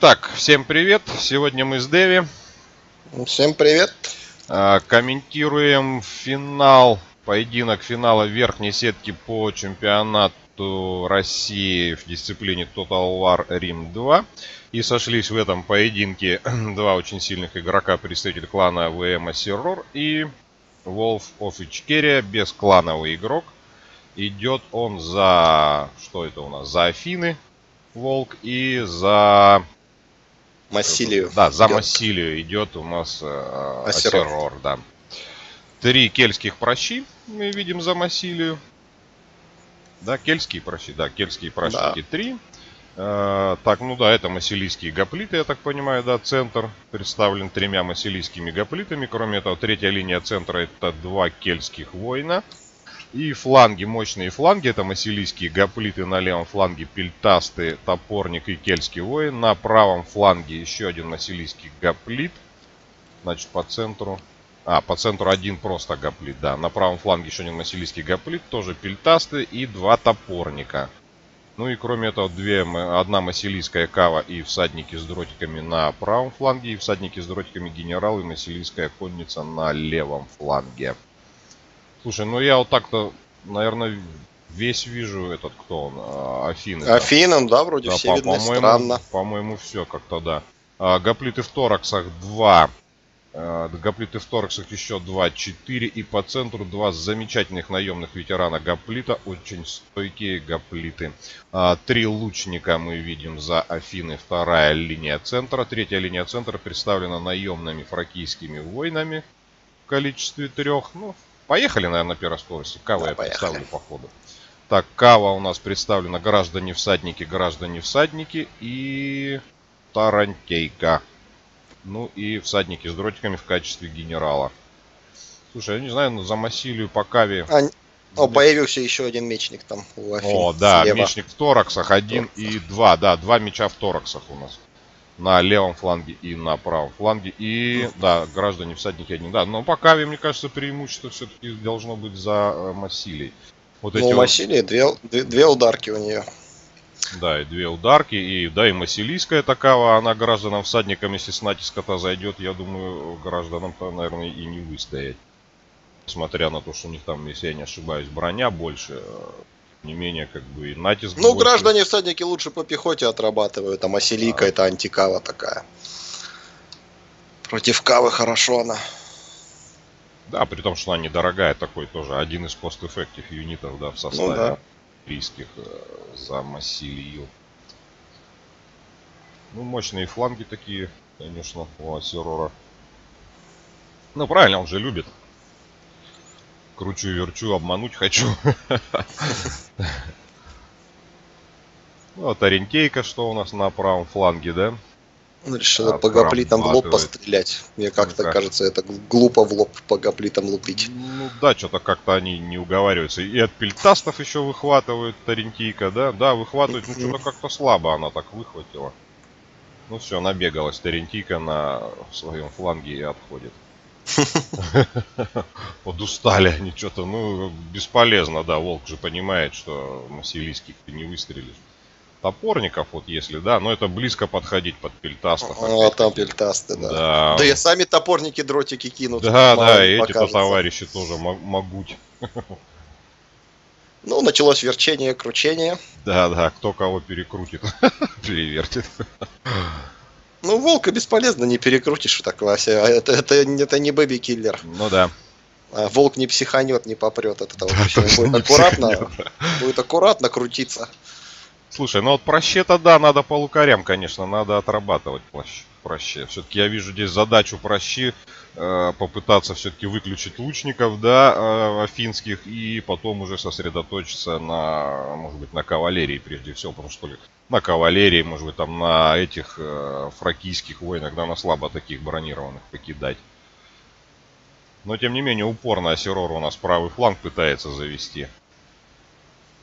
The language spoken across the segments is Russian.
Так, всем привет. Сегодня мы с Деви. Всем привет. А, комментируем финал, поединок финала верхней сетки по чемпионату России в дисциплине Total War Rim 2. И сошлись в этом поединке два очень сильных игрока, представитель клана ВМ Сиррор и Wolf of Ичкерия, бесклановый игрок. Идет он за... Что это у нас? За Афины, Волк, и за... Массилию. Да, за. Массилию идет у нас э, Асерор. Асерор, да. Три кельтских прощи мы видим за Массилию. Да, кельтские прощи, да, кельтские прощики да. три. Э, так, ну да, это массилийские гоплиты, я так понимаю, да, центр представлен тремя массилийскими гоплитами. Кроме этого, третья линия центра это два кельтских воина. И фланги, мощные фланги, это массилийские гоплиты на левом фланге, пельтасты, топорник и кельтский воин. На правом фланге еще один массилийский гоплит. Значит, по центру... А, по центру один просто гоплит, да. На правом фланге еще один массилийский гоплит, тоже пельтасты и два топорника. Ну и кроме этого, две, одна массилийская кава и всадники с дротиками на правом фланге, и всадники с дротиками генерал и массилийская конница на левом фланге. Слушай, ну я вот так-то, наверное, весь вижу этот, кто он, а, Афины. Афинам, да, вроде да, все по, видны, по странно. По-моему, все как-то, да. А, гоплиты в тораксах 2. А, гоплиты в тораксах еще 2, 4. И по центру два замечательных наемных ветерана гоплита. Очень стойкие гоплиты. А, три лучника мы видим за Афины. Вторая линия центра. Третья линия центра представлена наемными фракийскими воинами в количестве трех. Ну, Поехали, наверное, на первой скорости. Кава да, я поехали. представлю по ходу. Так, Кава у нас представлена граждане-всадники, граждане-всадники и Тарантейка. Ну и всадники с дротиками в качестве генерала. Слушай, я не знаю, ну, за Массилию по Каве... А, о, появился еще один мечник там у Афин. О, да, слева. мечник в Тораксах. Один Тораксах. и два, да, два меча в Тораксах у нас на левом фланге и на правом фланге. И, да, граждане всадники одни. Да, но пока, мне кажется, преимущество все-таки должно быть за э, Массилией. Вот ну, эти у Массилии две, две, две ударки у нее. Да, и две ударки, и да, и Массилийская такава, она гражданам всадникам, если с натиска-то зайдет, я думаю, гражданам-то, наверное, и не выстоять. Несмотря на то, что у них там, если я не ошибаюсь, броня больше, не менее, как бы, и натиск... Ну, больше. граждане всадники лучше по пехоте отрабатывают, а Масилика да. это антикава такая. Против кавы хорошо она. Да, при том, что она недорогая, такой тоже один из пост-эффектив юнитов, да, в составе ну, да. рийских э, за Массилию. Ну, мощные фланги такие, конечно, у Асерора. Ну, правильно, он же любит кручу-верчу, обмануть хочу. Вот Орентейка, что у нас на правом фланге, да? Решила а, по гоплитам в лоб пострелять. Мне как-то как? кажется, это глупо в лоб по гоплитам лупить. Ну да, что-то как-то они не уговариваются. И от пельтастов еще выхватывают Тарентийка, да? Да, выхватывают, ну что-то как-то слабо она так выхватила. Ну все, набегалась Тарентийка на своем фланге и отходит. Подустали они что-то. Ну, бесполезно, да. Волк же понимает, что Масилийских ты не выстрелишь. Топорников, вот если, да, но это близко подходить под пельтастов. А, там пельтасты, да. Да, да и сами топорники дротики кинут. Да, да, и эти-то товарищи тоже могут. Ну, началось верчение, кручение. Да, да, кто кого перекрутит, перевертит. Ну, волка бесполезно не перекрутишь так, Вася. А это, это, это не baby-killer. Ну да. А волк не психанет, не попрет от этого. Да, будет аккуратно, будет аккуратно крутиться. Слушай, ну вот проще-то да, надо по лукарям, конечно, надо отрабатывать плащ, проще. Все-таки я вижу здесь задачу проще э, попытаться все-таки выключить лучников, да, э, афинских, и потом уже сосредоточиться на, может быть, на кавалерии прежде всего, потому что на кавалерии, может быть, там на этих э, фракийских войнах, да, на слабо таких бронированных покидать. Но, тем не менее, упорно Асерор у нас правый фланг пытается завести.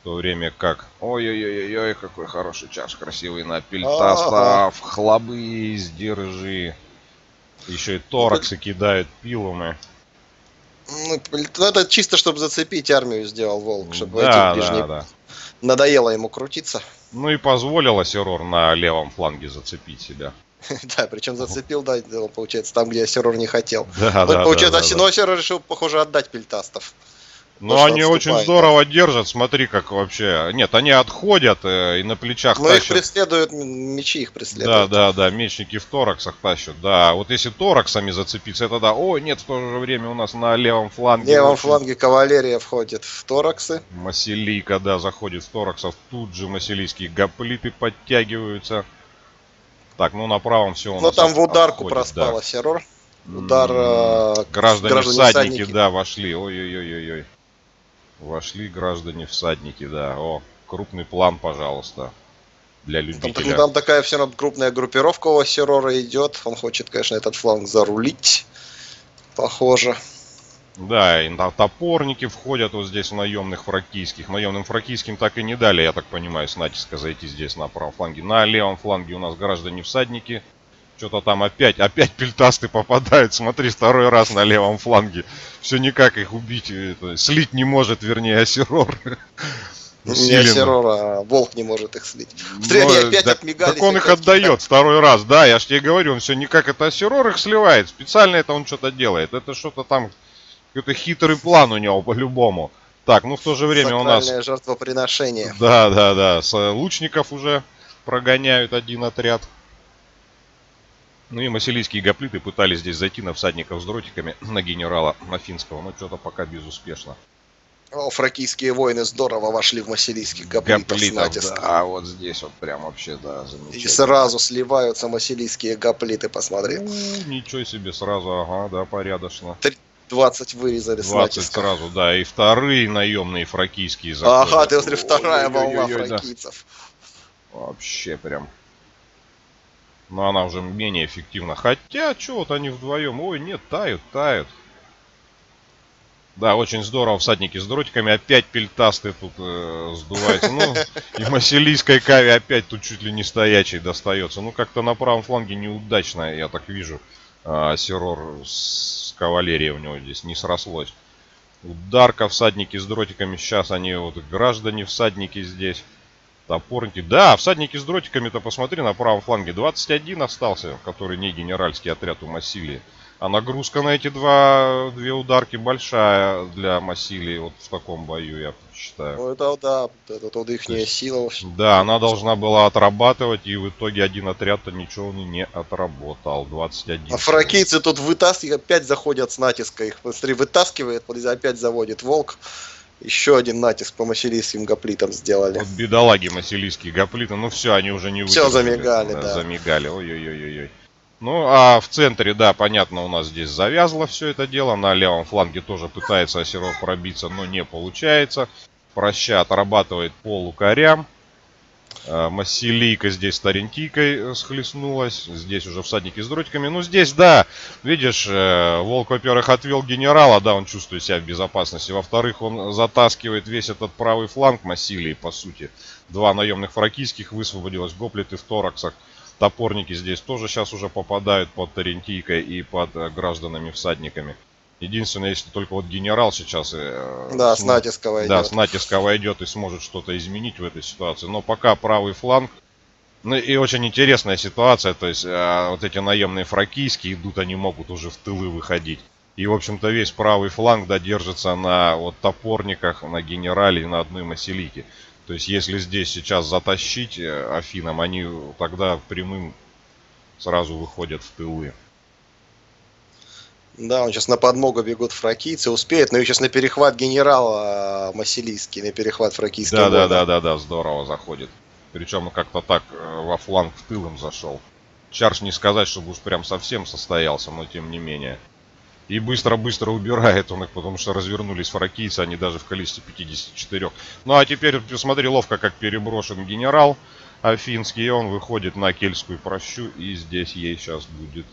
В то время как... Ой-ой-ой-ой, какой хороший чаш, красивый на пельтастав, хлобы, сдержи. Еще и тораксы кидают пилами. Ну, это чисто, чтобы зацепить армию сделал Волк, чтобы да, эти ближние... Да, да Надоело ему крутиться. Ну и позволило Серор на левом фланге зацепить себя. Да, причем зацепил, да, получается, там, где Серор не хотел. Да, да, получается, да, да, но Серор решил, похоже, отдать пельтастов. Ну, они очень здорово держат, смотри, как вообще. Нет, они отходят э, и на плечах Но тащат. их преследуют, мечи их преследуют. Да, да, да, мечники в тораксах тащат, да. Вот если тораксами зацепиться, это да. О, нет, в то же время у нас на левом фланге. Левом очень... фланге кавалерия входит в тораксы. Масилийка, да, заходит в тораксов. Тут же масилийские гоплиты подтягиваются. Так, ну на правом все у нас. Ну там в ударку отходит, проспала да. Серор. Удар. Э, граждане, граждане да, вошли. Ой-ой-ой-ой-ой. Вошли граждане всадники, да. О, крупный план, пожалуйста. Для любителя. Там, там такая все равно крупная группировка у Серора идет. Он хочет, конечно, этот фланг зарулить. Похоже. Да, и топорники входят вот здесь в наемных фракийских. Наемным фракийским так и не дали, я так понимаю, с натиска зайти здесь на правом фланге. На левом фланге у нас граждане всадники. Что-то там опять, опять пельтасты попадают. Смотри, второй раз на левом фланге. Все никак их убить, это, слить не может, вернее, Асерор. Не Асерор, а Волк не может их слить. Смотри, они опять да, отмигались. Так он их отдает второй раз, да, я ж тебе говорю, он все никак это Асерор их сливает. Специально это он что-то делает. Это что-то там, какой-то хитрый план у него по-любому. Так, ну в то же время Сакральное у нас... жертвоприношение. Да, да, да. С лучников уже прогоняют один отряд. Ну и масилийские гоплиты пытались здесь зайти на всадников с дротиками на генерала Афинского, но что-то пока безуспешно. О, фракийские воины здорово вошли в масилийских гоплитов, гоплитов с Да, вот здесь вот прям вообще, да, замечательно. И сразу сливаются масилийские гоплиты, посмотри. Ну, ничего себе, сразу, ага, да, порядочно. 20 вырезали 20 с сразу, да, и вторые наемные фракийские заходят. Ага, ты смотри, вторая волна фракийцев. Да. Вообще прям но она уже менее эффективна. Хотя, что вот они вдвоем. Ой, нет, тают, тают. Да, очень здорово. Всадники с дротиками. Опять пельтасты тут э, сдуваются. Ну, и Масилийской кави опять тут чуть ли не стоячий достается. Ну, как-то на правом фланге неудачно, я так вижу. Э, Серор с кавалерией у него здесь не срослось. Ударка, всадники с дротиками. Сейчас они вот граждане всадники здесь. Топорники. Да, всадники с дротиками-то посмотри на правом фланге. 21 остался, который не генеральский отряд у Массилии. А нагрузка на эти два, две ударки большая для Массилии вот в таком бою, я считаю. Ну это да, это вот их сила. Да, она должна была отрабатывать, и в итоге один отряд-то ничего не отработал. 21. А фракийцы тут вытаскивают, опять заходят с натиска их. Смотри, вытаскивает, опять заводит волк. Еще один натиск по масилийским гоплитам сделали. Вот бедолаги масилийские гоплиты, ну все, они уже не выдержали. Все замигали, да. да. Замигали, ой-ой-ой-ой. Ну, а в центре, да, понятно, у нас здесь завязло все это дело. На левом фланге тоже пытается Осеров пробиться, но не получается. Проща отрабатывает по лукарям. Э, Масилийка здесь старентийкой э, схлестнулась. Здесь уже всадники с дротиками. Ну, здесь, да, видишь, э, Волк, во-первых, отвел генерала, да, он чувствует себя в безопасности. Во-вторых, он затаскивает весь этот правый фланг Масилии, по сути. Два наемных фракийских высвободилось, гоплиты в тораксах. Топорники здесь тоже сейчас уже попадают под Тарентийкой и под гражданами-всадниками. Единственное, если только вот генерал сейчас... Э, да, с, с натиска войдет. Да, с натиска войдет и сможет что-то изменить в этой ситуации. Но пока правый фланг... Ну и очень интересная ситуация, то есть э, вот эти наемные фракийские идут, они могут уже в тылы выходить. И, в общем-то, весь правый фланг, да, держится на вот топорниках, на генерале и на одной масилике. То есть, если здесь сейчас затащить э, Афинам, они тогда прямым сразу выходят в тылы. Да, он сейчас на подмогу бегут фракийцы, успеет, но сейчас на перехват генерала Масилийский, на перехват фракийский. Да, да, да, да, да, здорово заходит. Причем как-то так э, во фланг в тылом зашел. Чарш не сказать, чтобы уж прям совсем состоялся, но тем не менее. И быстро-быстро убирает он их, потому что развернулись фракийцы, они даже в количестве 54. Ну а теперь посмотри ловко, как переброшен генерал афинский, и он выходит на кельтскую прощу, и здесь ей сейчас будет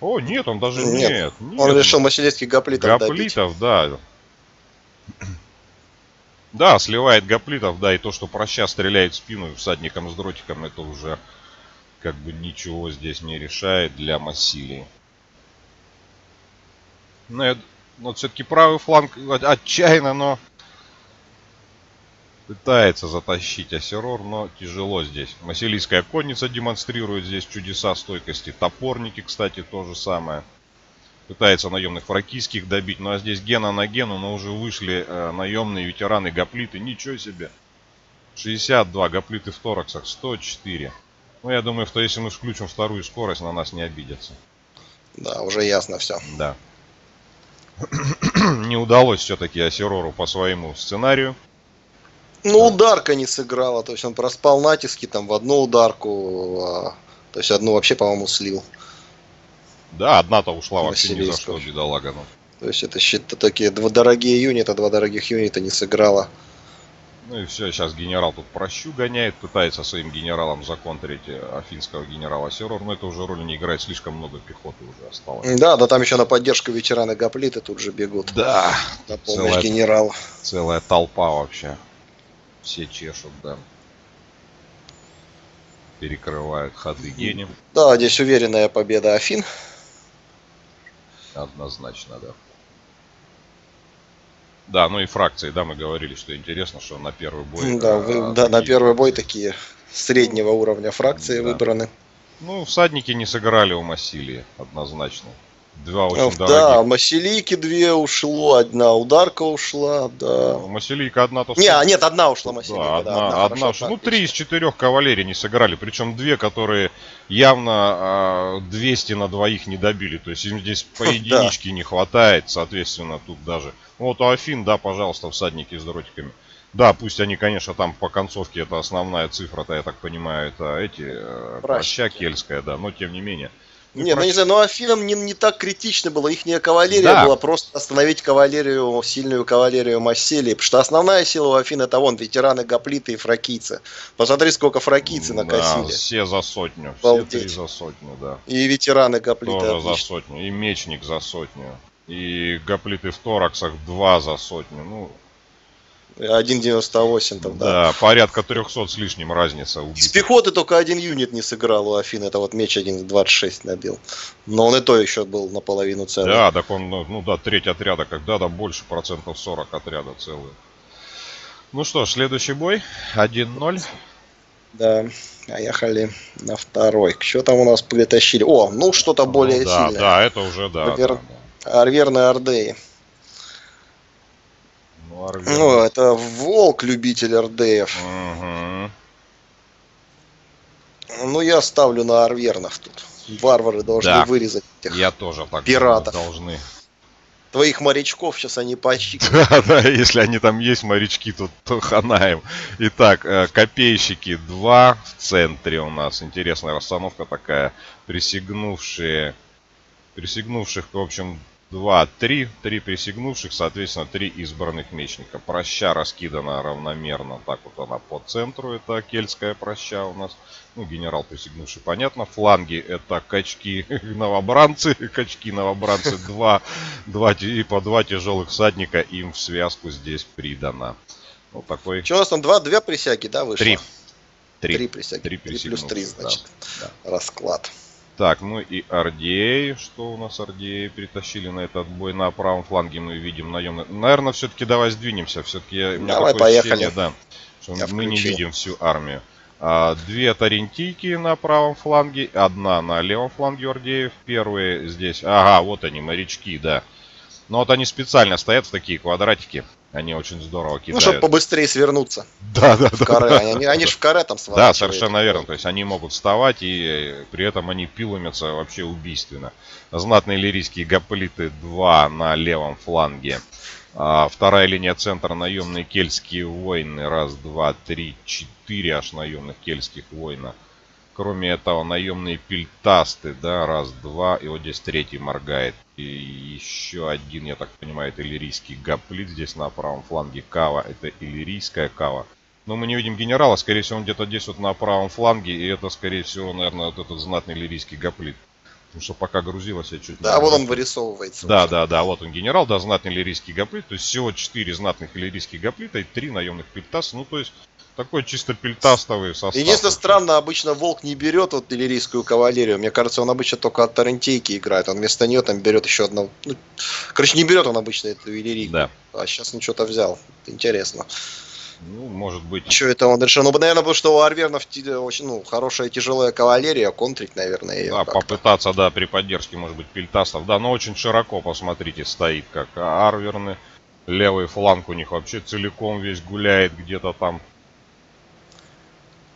о, нет, он даже нет. нет, нет. Он решил масилийских гоплитов Гоплитов, добить. да. Да, сливает гоплитов, да, и то, что проща стреляет в спину всадникам с дротиком, это уже как бы ничего здесь не решает для Массилии. Но, но все-таки правый фланг отчаянно, но Пытается затащить Асерор, но тяжело здесь. Масилийская конница демонстрирует здесь чудеса стойкости. Топорники, кстати, то же самое. Пытается наемных фракийских добить. Ну а здесь гена на гену, но уже вышли э, наемные ветераны гоплиты. Ничего себе. 62 гоплиты в тораксах, 104. Ну я думаю, что если мы включим вторую скорость, на нас не обидятся. Да, уже ясно все. Да. не удалось все-таки Асерору по своему сценарию. Ну, ударка не сыграла, то есть он проспал натиски там в одну ударку, а, то есть одну вообще, по-моему, слил. Да, одна-то ушла вообще ни за что, бедолага. Ну. То есть это считай, такие два дорогие юнита, два дорогих юнита не сыграла. Ну и все, сейчас генерал тут прощу гоняет, пытается своим генералом законтрить э, афинского генерала Серор, но это уже роли не играет, слишком много пехоты уже осталось. Да, да там еще на поддержку ветераны Гоплиты тут же бегут. Да. На помощь целая, генералу. Целая толпа вообще. Все чешут, да. Перекрывают ходы гением. Да, здесь уверенная победа Афин. Однозначно, да. Да, ну и фракции, да, мы говорили, что интересно, что на первый бой. Да, вы, а, да такие... на первый бой такие среднего уровня фракции да. выбраны. Ну, всадники не сыграли у Массилии, однозначно. Два очень Ох, дорогих. Да, Маселийки две ушло, одна ударка ушла, да. Ну, Маселийка одна то... Не, а нет, одна ушла Маселийка, да. Одна, да, одна, одна хорошо, Ну, три из четырех кавалерий не сыграли, причем две, которые явно а, 200 на двоих не добили. То есть им здесь по единичке не хватает, соответственно, тут даже... Вот у Афин, да, пожалуйста, всадники с дротиками. Да, пусть они, конечно, там по концовке это основная цифра-то, я так понимаю, это эти э, проща кельская, да, но тем не менее. Ну, не, ну не знаю, но Афинам не, не так критично было. Их кавалерия да. была просто остановить кавалерию, сильную кавалерию Масселии. Потому что основная сила у Афин это вон ветераны Гоплиты и фракийцы. Посмотри, сколько фракийцы накосили. Да, все за сотню. Балдеть. Все три за сотню, да. И ветераны Гоплиты. Тоже отлично. за сотню. И мечник за сотню. И Гоплиты в тораксах два за сотню. Ну, 1.98 там, да. Да, порядка 300 с лишним разница. Убитых. Из пехоты только один юнит не сыграл у Афины, это вот меч 1.26 набил. Но он и то еще был наполовину целый. Да, так он, ну, ну да, треть отряда, когда да, больше процентов 40 отряда целый. Ну что ж, следующий бой, 1-0. Да, поехали на второй. Что там у нас притащили? О, ну что-то ну более ну, да, сильное. Да, это уже, да. Арвер... да, да. Арверны Ордеи. Ну, это волк, любитель РДФ. Угу. Ну, я ставлю на арвернов тут. Варвары должны да. вырезать этих Я тоже так пиратов. должны. Твоих морячков сейчас они почти. Да, да, если они там есть, морячки, тут то ханаем. Итак, э, копейщики 2 в центре у нас. Интересная расстановка такая. Присягнувшие, присягнувших, в общем, Два, три, три присягнувших, соответственно, три избранных мечника. Проща раскидана равномерно, так вот она по центру, это кельтская проща у нас. Ну, генерал присягнувший, понятно. Фланги это качки новобранцы, качки новобранцы, два, два, и по два тяжелых всадника им в связку здесь придано. Вот такой. Что у нас там два, две присяги, да, вышло? Три. Три, три присяги. Три, три плюс три, значит, да, да. расклад. Так, ну и RDA. Что у нас RDA притащили на этот бой? На правом фланге мы видим наемный. Наверное, все-таки давай сдвинемся. Все-таки давай, поехали. Да, что Я мы включил. не видим всю армию. А, две тарентийки на правом фланге, одна на левом фланге Ордеев. Первые здесь. Ага, вот они, морячки, да. Но вот они специально стоят в такие квадратики. Они очень здорово кидают. Ну, чтобы побыстрее свернуться. Да, да, в каре. да. Они, они же в каре там Да, совершенно верно. То есть они могут вставать, и при этом они пилумятся вообще убийственно. Знатные лирийские гоплиты 2 на левом фланге. А, вторая линия центра наемные кельтские войны. Раз, два, три, четыре аж наемных кельтских воина. Кроме этого, наемные пильтасты, да, раз, два, и вот здесь третий моргает. И еще один, я так понимаю, это иллирийский гоплит здесь на правом фланге кава, это иллирийская кава. Но мы не видим генерала, скорее всего, он где-то здесь вот на правом фланге, и это, скорее всего, наверное, вот этот знатный иллирийский гоплит. Потому что пока грузилось, я чуть Да, вот он вырисовывается. Да, да, да, вот он генерал, да, знатный иллирийский гоплит. То есть всего 4 знатных иллирийских гоплита и 3 наемных пильтаса. Ну, то есть такой чисто пельтастовый состав. Единственное странно, обычно Волк не берет вот иллирийскую кавалерию. Мне кажется, он обычно только от Тарантейки играет. Он вместо нее там берет еще одну. Ну, короче, не берет он обычно эту иллирийку. Да. А сейчас он что-то взял. Интересно. Ну, может быть. Что это он решил? Ну, наверное, потому что у Арвернов очень ну, хорошая тяжелая кавалерия, контрить, наверное, ее. Да, попытаться, да, при поддержке, может быть, пельтастов. Да, но очень широко, посмотрите, стоит, как Арверны. Левый фланг у них вообще целиком весь гуляет где-то там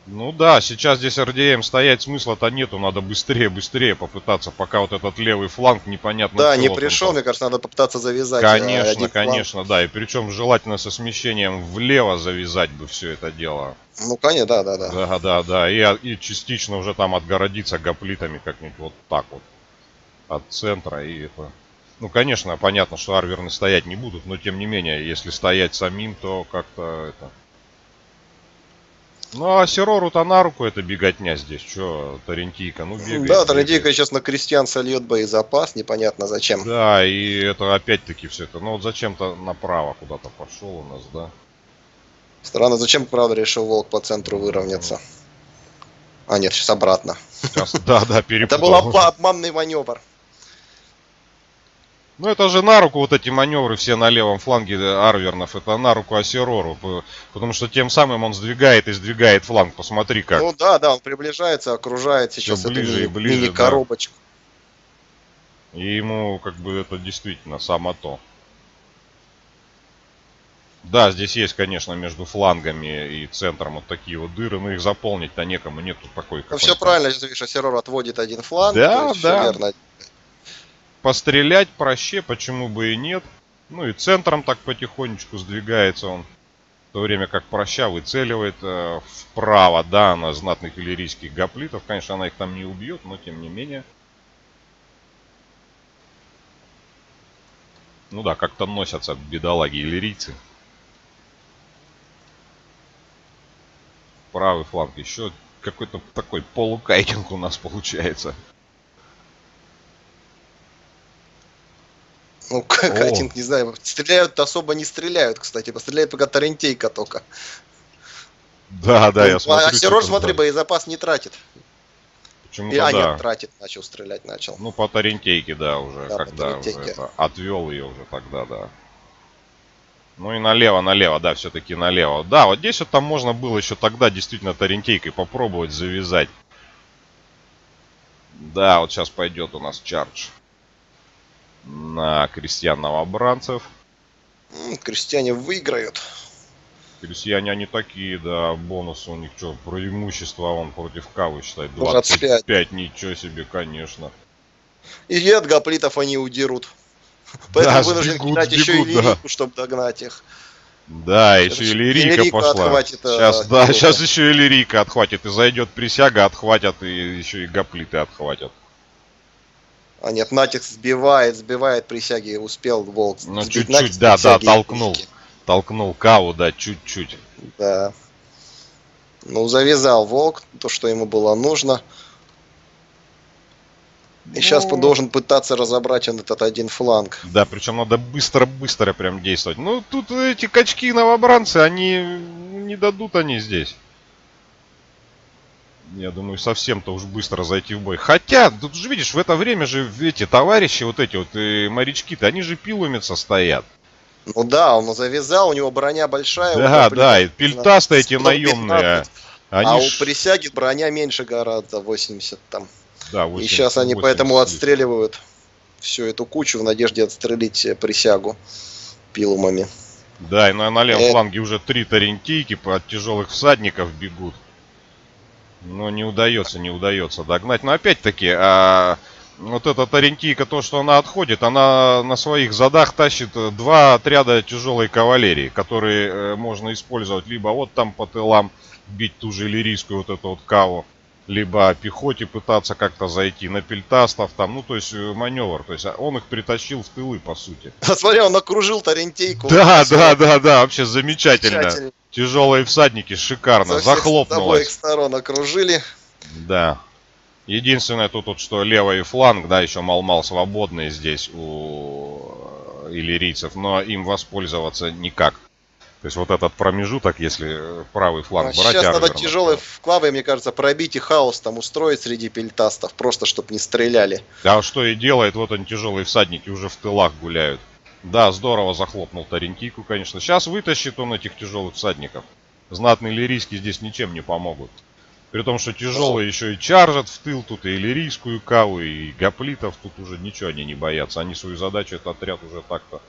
ну да, сейчас здесь РДМ стоять смысла-то нету, надо быстрее, быстрее попытаться, пока вот этот левый фланг непонятно. Да, не пришел, мне кажется, надо попытаться завязать. Э, конечно, конечно, фланг. да, и причем желательно со смещением влево завязать бы все это дело. Ну, конечно, да, да, да. Да, да, да, и, и частично уже там отгородиться гоплитами как-нибудь вот так вот от центра и это... Ну, конечно, понятно, что арверны стоять не будут, но тем не менее, если стоять самим, то как-то это... Ну, а Серору-то на руку это беготня здесь. Че, Тарентийка, ну бегает. Да, Тарентийка сейчас на крестьян сольет боезапас, непонятно зачем. Да, и это опять-таки все это. Ну вот зачем-то направо куда-то пошел у нас, да. Странно, зачем, правда, решил Волк по центру выровняться? А, нет, сейчас обратно. Сейчас, да, да, перепутал. Это был обманный маневр. Ну это же на руку вот эти маневры все на левом фланге Арвернов, это на руку Асерору, потому что тем самым он сдвигает и сдвигает фланг, посмотри как. Ну да, да, он приближается, окружает сейчас все ближе эту и ближе, мини-коробочку. Да. И ему как бы это действительно само то. Да, здесь есть, конечно, между флангами и центром вот такие вот дыры, но их заполнить-то некому, нету такой... Ну все правильно, видишь, Асерор отводит один фланг, да, да. верно пострелять проще, почему бы и нет. Ну и центром так потихонечку сдвигается он. В то время как проща выцеливает э, вправо, да, на знатных иллирийских гоплитов. Конечно, она их там не убьет, но тем не менее. Ну да, как-то носятся бедолаги иллирийцы. Правый фланг еще какой-то такой полукайтинг у нас получается. Ну, картинг, не знаю. Стреляют особо не стреляют, кстати. Постреляют пока Тарентейка только. Да, да, я смотрю. А Серор, смотри, боезапас не тратит. Почему-то, а, да. нет, тратит, начал стрелять, начал. Ну, по Тарентейке, да, уже, да, когда уже это, отвел ее уже тогда, да. Ну и налево, налево, да, все-таки налево. Да, вот здесь вот там можно было еще тогда действительно Тарентейкой попробовать завязать. Да, вот сейчас пойдет у нас чардж на крестьян-новобранцев. Крестьяне выиграют. Крестьяне они такие, да, бонусы у них что, преимущество он против кавы считает 25. 25, ничего себе, конечно. И от гоплитов они удерут. Поэтому да, вынужден сбегут, кидать сбегут, еще и лирику, да. чтобы догнать их. Да, еще и лирика пошла. Отхватит, сейчас, а, да, сейчас еще и лирика отхватит. И зайдет присяга, отхватят, и еще и гоплиты отхватят. А нет, Натикс сбивает, сбивает присяги, успел Волк Ну, чуть-чуть, да, да, толкнул. Толкнул Каву, да, чуть-чуть. Да. Ну, завязал Волк, то, что ему было нужно. И ну... сейчас он должен пытаться разобрать он этот один фланг. Да, причем надо быстро-быстро прям действовать. Ну, тут эти качки новобранцы, они не дадут они здесь я думаю, совсем-то уж быстро зайти в бой. Хотя, тут же видишь, в это время же эти товарищи, вот эти вот э, морячки-то, они же пилумятся стоят. Ну да, он завязал, у него броня большая. Да, да, и пильтасты эти наемные. Они а ж... у присяги броня меньше гораздо, 80 там. Да, 80, И сейчас они 80, поэтому отстреливают всю эту кучу в надежде отстрелить э, присягу пилумами. Да, и на, на левом э... фланге уже три тарентийки от тяжелых всадников бегут. Но не удается, не удается догнать. Но опять-таки, а, вот эта Тарентийка, то, что она отходит, она на своих задах тащит два отряда тяжелой кавалерии, которые э, можно использовать либо вот там по тылам бить ту же лирийскую вот эту вот каву, либо пехоте пытаться как-то зайти на пельтастов там, ну то есть э, маневр, то есть он их притащил в тылы по сути. Смотри, он окружил Тарентейку. Да, да, да, да, вообще замечательно. замечательно. Тяжелые всадники, шикарно, Со захлопнулось. С обоих сторон окружили. Да. Единственное тут, вот, что левый фланг, да, еще мал-мал свободный здесь у иллирийцев, но им воспользоваться никак. То есть вот этот промежуток, если правый фланг а брать... Сейчас надо тяжелые вклавы, мне кажется, пробить и хаос там устроить среди пельтастов, просто чтобы не стреляли. А что и делает, вот они тяжелые всадники уже в тылах гуляют. Да, здорово захлопнул Тарентийку, конечно. Сейчас вытащит он этих тяжелых всадников. знатные лирийские здесь ничем не помогут. При том, что тяжелые еще и чаржат в тыл тут, и лирийскую каву, и гоплитов тут уже ничего они не боятся. Они свою задачу, этот отряд уже так-то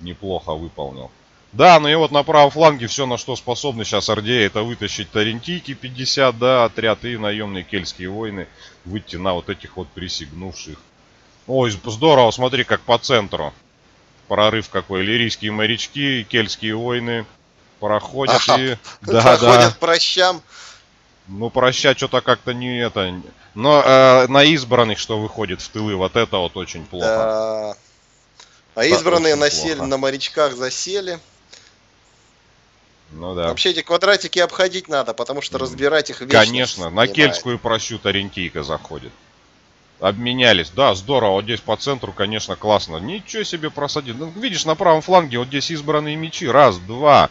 неплохо выполнил. Да, ну и вот на правом фланге все, на что способны сейчас Ордея, это вытащить Тарентийки 50, да, отряд, и наемные кельтские войны выйти на вот этих вот присягнувших. Ой, здорово, смотри, как по центру. Прорыв какой. Лирийские морячки, кельтские войны проходят ага. и... Да, проходят да. прощам. Ну, прощать что-то как-то не это... Но э, на избранных, что выходит в тылы, вот это вот очень плохо. Да. А избранные насели, плохо. на морячках засели. Ну да. Вообще эти квадратики обходить надо, потому что разбирать их вечно Конечно, на кельтскую прощу Тарентийка заходит. Обменялись. Да, здорово. Вот здесь по центру, конечно, классно. Ничего себе просадил. Ну, видишь, на правом фланге вот здесь избранные мечи. Раз, два.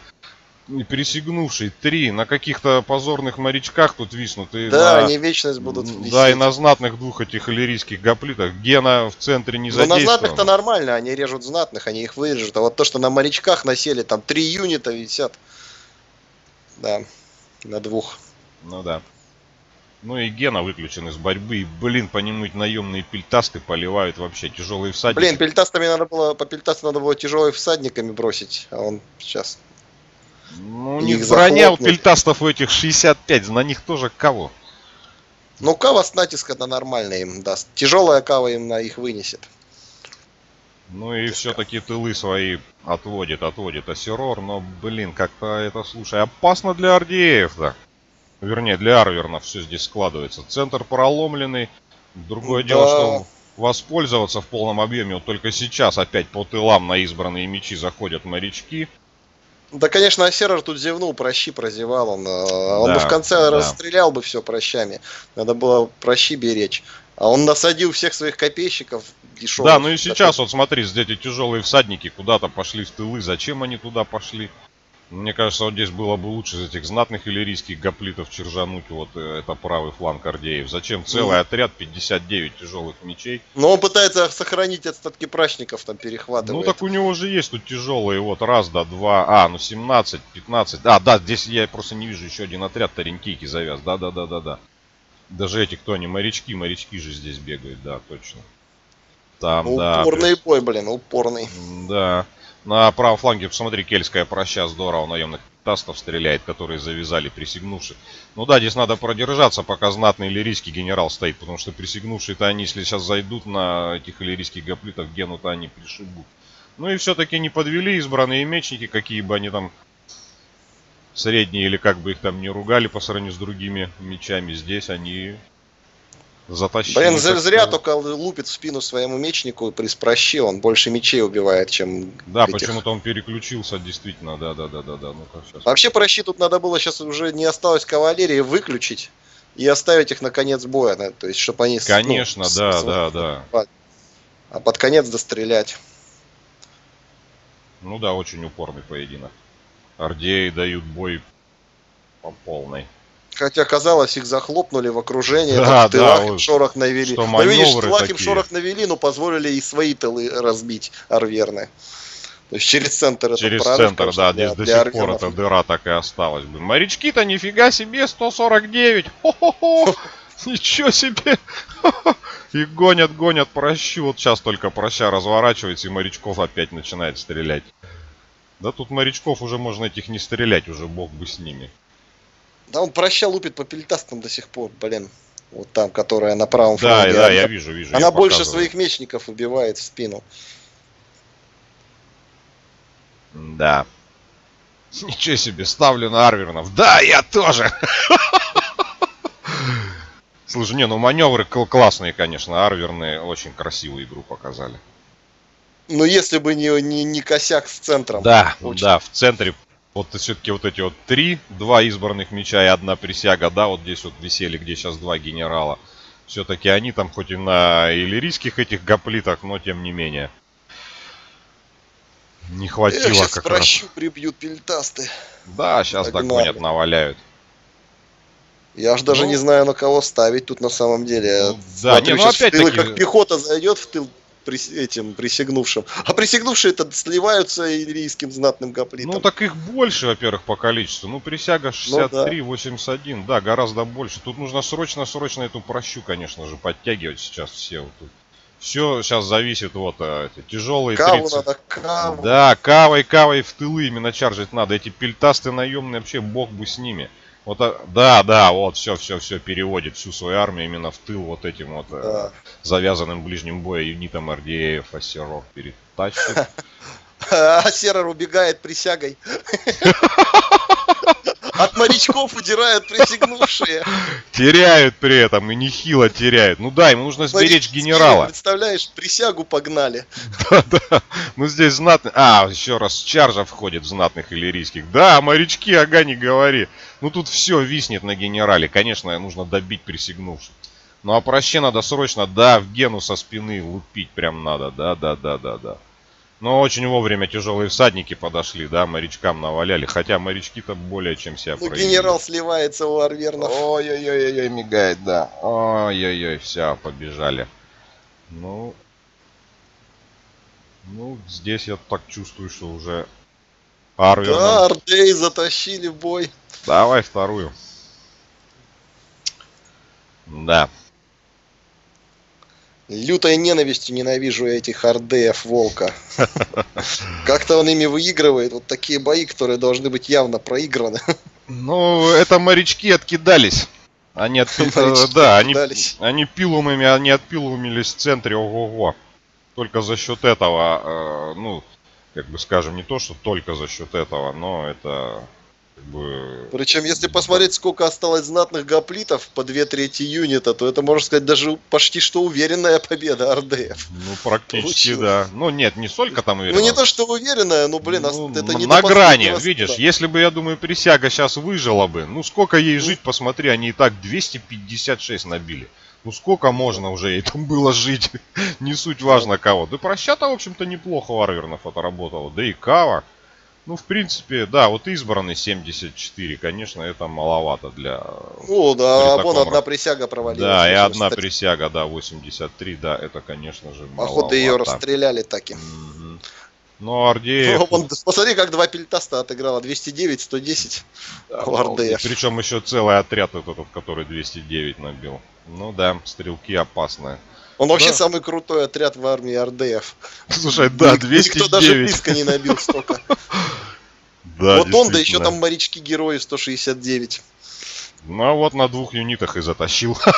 Пересигнувший. Три. На каких-то позорных морячках тут виснут. И да, на... они вечность будут висеть. Да, и на знатных двух этих иллирийских гоплитах. Гена в центре не задействован. Ну, на знатных-то нормально. Они режут знатных, они их вырежут. А вот то, что на морячках насели, там три юнита висят. Да, на двух. Ну да. Ну и Гена выключен из борьбы. И, блин, по нему наемные пельтасты поливают вообще тяжелые всадники. Блин, пельтастами надо было, по пельтастам надо было тяжелые всадниками бросить, а он сейчас... Ну, них броня у пельтастов у этих 65, на них тоже кого? Ну, кава с натиска-то нормально им даст. Тяжелая кава им на их вынесет. Ну и все-таки тылы свои отводит, отводит Асерор, но, блин, как-то это, слушай, опасно для Ардеев-то. Вернее, для Арвернов все здесь складывается. Центр проломленный. Другое да. дело, что воспользоваться в полном объеме. Вот только сейчас опять по тылам на избранные мечи заходят морячки. Да, конечно, Асерор тут зевнул, прощи прозевал. Он, э, он да, бы в конце да. расстрелял бы все прощами. Надо было прощи беречь. А он насадил всех своих копейщиков дешевых. Да, ну и сейчас вот смотри, эти тяжелые всадники куда-то пошли в тылы. Зачем они туда пошли? Мне кажется, вот здесь было бы лучше из этих знатных иллирийских гоплитов чержануть вот э, это правый фланг Ордеев. Зачем целый mm. отряд 59 тяжелых мечей? Но он пытается сохранить остатки прачников, там перехватывает. Ну так у него же есть тут тяжелые, вот раз, да, два, а, ну 17, 15. А, да, здесь я просто не вижу еще один отряд Тарентийки завяз. Да, да, да, да, да. Даже эти, кто они, морячки, морячки же здесь бегают, да, точно. Там, ну, да. Упорный бой, блин, упорный. Да. На правом фланге, посмотри, кельтская проща здорово наемных тастов стреляет, которые завязали присягнувших. Ну да, здесь надо продержаться, пока знатный иллирийский генерал стоит, потому что присягнувшие-то они, если сейчас зайдут на этих иллирийских гоплитов, гену-то они пришибут. Ну и все-таки не подвели избранные мечники, какие бы они там средние или как бы их там не ругали по сравнению с другими мечами. Здесь они затащили. Блин, зря, зря только лупит в спину своему мечнику и при прощи он больше мечей убивает, чем Да, этих... почему-то он переключился, действительно, да-да-да-да-да. Ну, сейчас. Вообще прощи тут надо было сейчас уже не осталось кавалерии выключить и оставить их на конец боя, да, то есть чтобы они... Конечно, ну, да, с, да, да. А под конец дострелять. Ну да, очень упорный поединок. Ордеи дают бой по полной. Хотя казалось, их захлопнули в окружении, да, там, тылах да, им шорох навели. Что ну видишь, тылах им шорох навели, но позволили и свои тылы разбить Арверны. То есть через центр Через это центр, конечно, да, для, здесь до сих пор эта дыра так и осталась. Блин. Морячки-то нифига себе, 149! Хо-хо-хо! Ничего себе! И гонят, гонят прощу. Вот сейчас только проща разворачивается, и морячков опять начинает стрелять. Да тут морячков уже можно этих не стрелять, уже бог бы с ними. Да он проща лупит по пельтастам до сих пор, блин. Вот там, которая на правом да, фланге. Да, да, я вижу, вижу. Она больше показываю. своих мечников убивает в спину. Да. Ничего себе, ставлю на Арвернов. Да, я тоже. Слушай, не, ну маневры классные, конечно. Арверны очень красивую игру показали. Ну, если бы не, не, не косяк с центром. Да, очень. да, в центре вот все-таки вот эти вот три, два избранных меча и одна присяга, да, вот здесь вот висели, где сейчас два генерала. Все-таки они там хоть и на иллирийских этих гоплитах, но тем не менее. Не хватило Я сейчас как прощу, раз. прибьют пельтасты. Да, сейчас Погнали. догонят, наваляют. Я аж даже ну, не знаю, на кого ставить тут на самом деле. Ну, да, Смотрю, не, ну опять тылы, таки... как пехота зайдет в тыл этим присягнувшим. А присягнувшие-то сливаются иллирийским знатным гоплитом. Ну так их больше, во-первых, по количеству. Ну присяга 63, ну, да. 81, да, гораздо больше. Тут нужно срочно-срочно эту прощу, конечно же, подтягивать сейчас все. Вот тут. Все сейчас зависит вот а, эти тяжелые каву 30. надо, каву. Да, кавой, кавой в тылы именно чаржить надо. Эти пельтасты наемные вообще бог бы с ними. Вот, да, да, вот, все, все, все переводит всю свою армию именно в тыл вот этим вот э, да. э, завязанным ближним боем юнитом РДФ, а Серов перетащит. А Серер убегает присягой. От морячков удирают присягнувшие. Теряют при этом, и нехило теряют. Ну да, ему нужно сберечь генерала. Представляешь, присягу погнали. Да-да. Ну здесь знатный... А, еще раз, Чаржа входит в знатных иллирийских. Да, морячки, ага, не говори. Ну тут все виснет на генерале. Конечно, нужно добить присягнувших. Ну а проще надо срочно, да, в гену со спины лупить прям надо. Да, да, да, да, да. Но очень вовремя тяжелые всадники подошли, да, морячкам наваляли. Хотя морячки-то более чем себя ну, проявили. генерал сливается у арвернов. Ой-ой-ой, мигает, да. Ой-ой-ой, все, побежали. Ну, ну, здесь я так чувствую, что уже Арвер. Да, Ардей затащили бой. Давай вторую. Да. Лютой ненавистью ненавижу этих ардеев волка. Как-то он ими выигрывает. Вот такие бои, которые должны быть явно проиграны. Ну, это морячки откидались. Они отпи... да, они, они пилумами, они отпилумились в центре, ого-го. Только за счет этого, э, ну, как бы скажем, не то, что только за счет этого, но это как бы... Причем, если посмотреть, сколько осталось знатных гоплитов по две трети юнита, то это, можно сказать, даже почти что уверенная победа РДФ. Ну, практически, Получилось. да. Ну, нет, не столько там уверенная. Ну, не то, что уверенная, но, блин, ну, это не На грани, видишь, если бы, я думаю, присяга сейчас выжила бы, ну, сколько ей жить, посмотри, они и так 256 набили. Ну сколько можно уже ей там было жить? Не суть важно кого. Да прощата, в общем-то, неплохо у Арвернов отработала. Да и Кава. Ну, в принципе, да, вот избранный 74, конечно, это маловато для... Ну, да, вон одна присяга провалилась. Да, и одна присяга, да, 83, да, это, конечно же, маловато. Походу ее расстреляли таки. Угу. Но Ардеев... Ну, посмотри, как два пельтаста отыграло. 209, 110 да, у Ардеев. Причем еще целый отряд этот, который 209 набил. Ну да, стрелки опасные. Он вообще да. самый крутой отряд в армии РДФ. Слушай, да, 209. Никто даже близко не набил столько. Да, вот он, да еще там морячки-герои 169. Ну а вот на двух юнитах и затащил.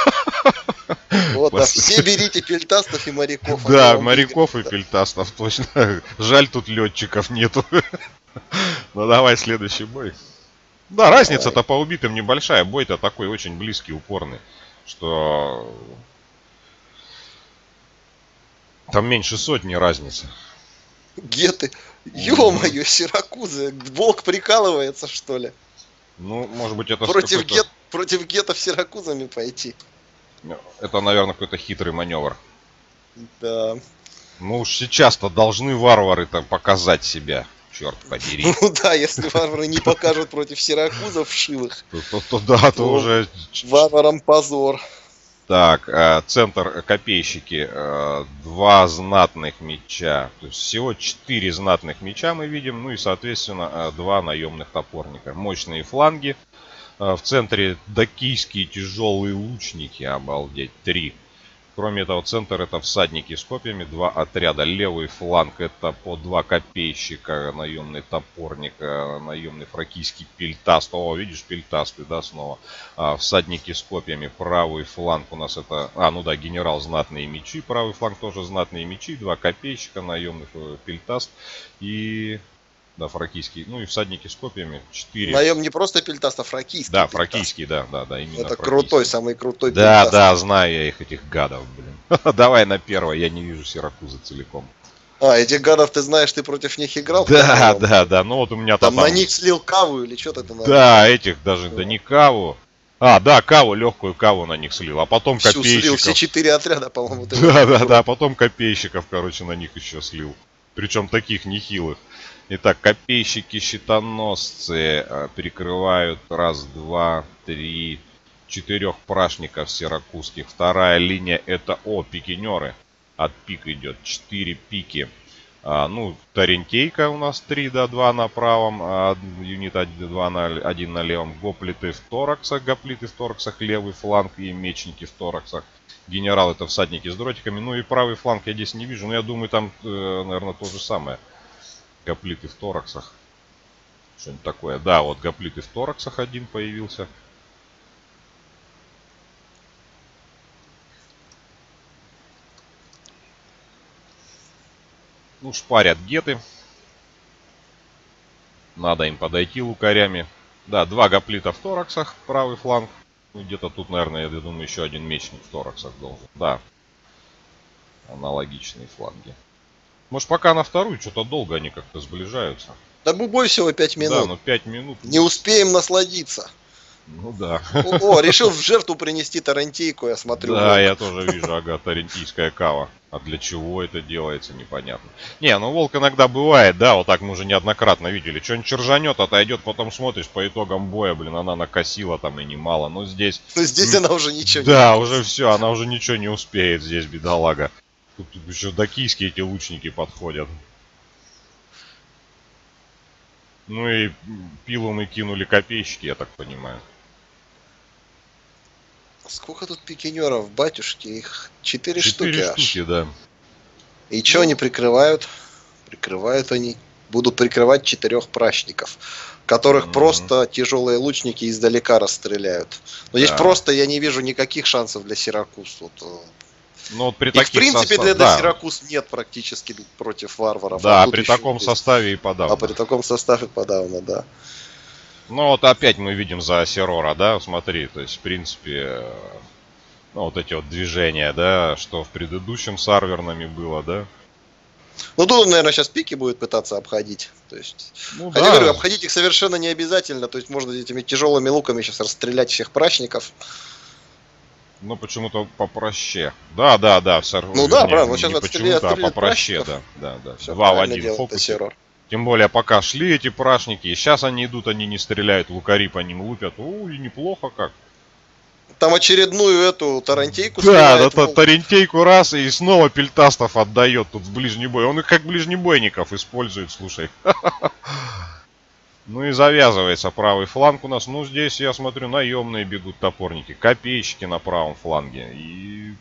Вот, да, все берите пельтастов и моряков. Да, моряков и пельтастов, точно. Жаль, тут летчиков нету. Ну давай следующий бой. Да, разница-то по убитым небольшая. Бой-то такой очень близкий, упорный. Что там меньше сотни разницы. Геты. Ё-моё, Сиракузы. Волк прикалывается, что ли? Ну, может быть, это против, гет, против гетов Сиракузами пойти. Это, наверное, какой-то хитрый маневр. Да. Ну уж сейчас-то должны варвары-то показать себя. Черт подери. Ну да, если варвары не покажут против Сиракузов вшивых. То, то, то да, то уже... Варварам позор. Так, э, центр копейщики, э, два знатных меча. То есть всего четыре знатных меча мы видим, ну и, соответственно, э, два наемных топорника. Мощные фланги. В центре дакийские тяжелые лучники, обалдеть, три. Кроме этого, центр это всадники с копьями, два отряда. Левый фланг это по два копейщика, наемный топорник, э, наемный фракийский пельтаст. О, видишь, пельтасты, да, снова. А, всадники с копьями. Правый фланг у нас это... А, ну да, генерал знатные мечи. Правый фланг тоже знатные мечи. Два копейщика, наемный э, пельтаст. И да, фракийский. Ну и всадники с копьями. Четыре. Наем не просто пельтаст, а фракийский. Да, фракийский, да, да, да, именно. Это крутой, самый крутой Да, пельтаст. да, знаю я их, этих гадов, блин. Давай на первое, я не вижу Сиракузы целиком. А, этих гадов ты знаешь, ты против них играл? Да, да, да, ну вот у меня там... Там на них слил каву или что-то ты Да, этих даже, да не каву. А, да, каву, легкую каву на них слил, а потом Всю копейщиков. слил, все четыре отряда, по-моему. Да, да, да, потом копейщиков, короче, на них еще слил. Причем таких нехилых. Итак, копейщики-щитоносцы э, перекрывают раз, два, три, четырех прашников сиракузских. Вторая линия это, о, пикинеры. от пик идет 4 пики. А, ну, Тарентейка у нас 3, да, 2 на правом, а, юнит 1, 2 на, 1 на левом. Гоплиты в тораксах, гоплиты в тораксах, левый фланг и мечники в тораксах. Генерал это всадники с дротиками. Ну и правый фланг я здесь не вижу, но я думаю там, э, наверное, то же самое. Гоплиты в тораксах. Что-нибудь такое. Да, вот гоплиты в тораксах один появился. Ну, шпарят геты. Надо им подойти лукарями. Да, два гоплита в тораксах, правый фланг. Ну, где-то тут, наверное, я думаю, еще один мечник в тораксах должен. Да. Аналогичные фланги. Может, пока на вторую, что-то долго они как-то сближаются. Да бой всего 5 минут. Да, ну 5 минут. Не успеем насладиться. Ну да. О, решил в жертву принести тарантийку, я смотрю. Да, я тоже вижу, ага, тарантийская кава. А для чего это делается, непонятно. Не, ну волк иногда бывает, да, вот так мы уже неоднократно видели. Что-нибудь чержанет, отойдет, потом смотришь по итогам боя, блин, она накосила там и немало. Но здесь... Ну здесь она уже ничего да, не Да, уже все, она уже ничего не успеет здесь, бедолага. Тут, тут еще докийские эти лучники подходят. Ну и пилу мы кинули копейщики, я так понимаю. Сколько тут пикинеров, батюшки? Их четыре штуки, штуки аж. да. И что они прикрывают? Прикрывают они, будут прикрывать четырех прачников, которых mm-hmm. просто тяжелые лучники издалека расстреляют. Но да. здесь просто я не вижу никаких шансов для Сиракуз. Вот, э, ну, вот при Их, в принципе, состав... для да. Сиракуз нет практически против варваров. Да, а при таком есть. составе и подавно. А при таком составе подавно, да. Ну вот опять мы видим за Серора, да, смотри, то есть в принципе, ну вот эти вот движения, да, что в предыдущем с Арвернами было, да. Ну тут, наверное, сейчас пики будет пытаться обходить. То есть, ну, хотя да. говорю, обходить их совершенно не обязательно. То есть можно этими тяжелыми луками сейчас расстрелять всех прачников. Ну, почему-то попроще. Да, да, да. Все, ну да, правильно. Сейчас почему-то, а попроще, да, да, да. Все Два в один фокус. Тем более, пока шли эти прашники, и сейчас они идут, они не стреляют, лукари по ним лупят. Ой, неплохо как. Там очередную эту тарантейку Да, да, да тарантейку раз и снова пельтастов отдает тут в ближний бой. Он их как ближнебойников использует, слушай. Ну и завязывается правый фланг у нас. Ну здесь, я смотрю, наемные бегут топорники. Копейщики на правом фланге. И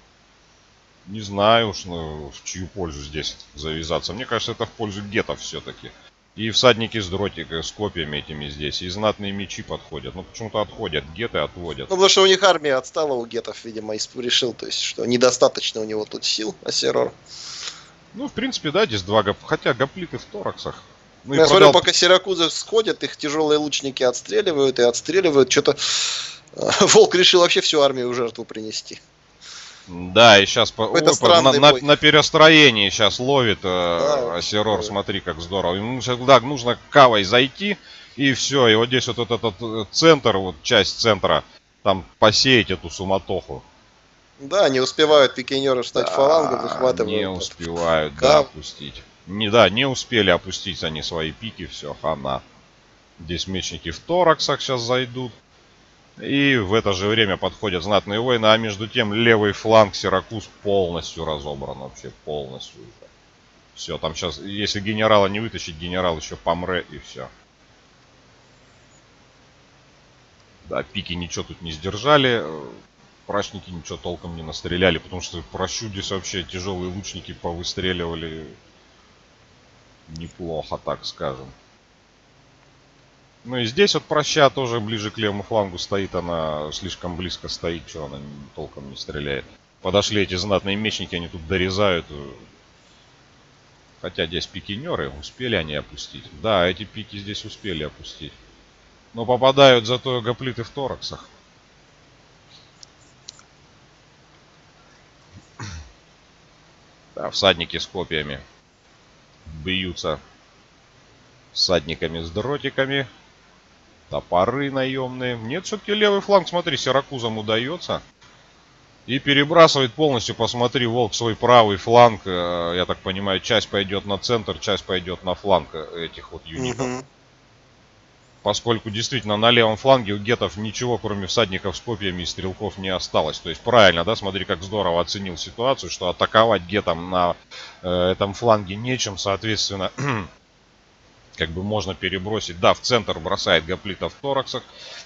не знаю уж, ну, в чью пользу здесь завязаться. Мне кажется, это в пользу гетов все-таки. И всадники с дротикой, с копьями этими здесь. И знатные мечи подходят. Ну, почему-то отходят. Геты отводят. Ну, потому что у них армия отстала у гетов, видимо, и решил, то есть, что недостаточно у него тут сил, Асерор. Ну, в принципе, да, здесь два гоп... Хотя гоплиты в тораксах. Ну, Я смотрю, пока Сиракузы сходят, их тяжелые лучники отстреливают и отстреливают. Что-то Волк решил вообще всю армию в жертву принести. Да, и сейчас по, ой, по, на, на, на перестроении сейчас ловит э, да, Асерор, да. смотри, как здорово. Ему сейчас да, нужно кавой зайти, и все. И вот здесь вот этот, этот э, центр, вот часть центра, там посеять эту суматоху. Да, не успевают пикинеры встать да, фалангом, захватывают. Не успевают, да, опустить. Не, да, не успели опустить они свои пики, все, хана. Здесь мечники в тораксах сейчас зайдут. И в это же время подходят знатные войны, а между тем левый фланг Сиракуз полностью разобран, вообще полностью. Все, там сейчас, если генерала не вытащить, генерал еще помре и все. Да, пики ничего тут не сдержали, прачники ничего толком не настреляли, потому что прощу здесь вообще тяжелые лучники повыстреливали неплохо, так скажем. Ну и здесь вот проща тоже ближе к левому флангу стоит, она слишком близко стоит, что она толком не стреляет. Подошли эти знатные мечники, они тут дорезают. Хотя здесь пикинеры, успели они опустить. Да, эти пики здесь успели опустить. Но попадают зато гоплиты в тораксах. Да, всадники с копьями бьются всадниками с дротиками. Топоры наемные. Нет, все-таки левый фланг, смотри, Сиракузам удается. И перебрасывает полностью, посмотри, Волк свой правый фланг. Э, я так понимаю, часть пойдет на центр, часть пойдет на фланг э, этих вот юнитов. Угу. Поскольку действительно на левом фланге у гетов ничего, кроме всадников с копьями и стрелков не осталось. То есть правильно, да, смотри, как здорово оценил ситуацию, что атаковать гетом на э, этом фланге нечем, соответственно, как бы можно перебросить. Да, в центр бросает гоплита в тораксах,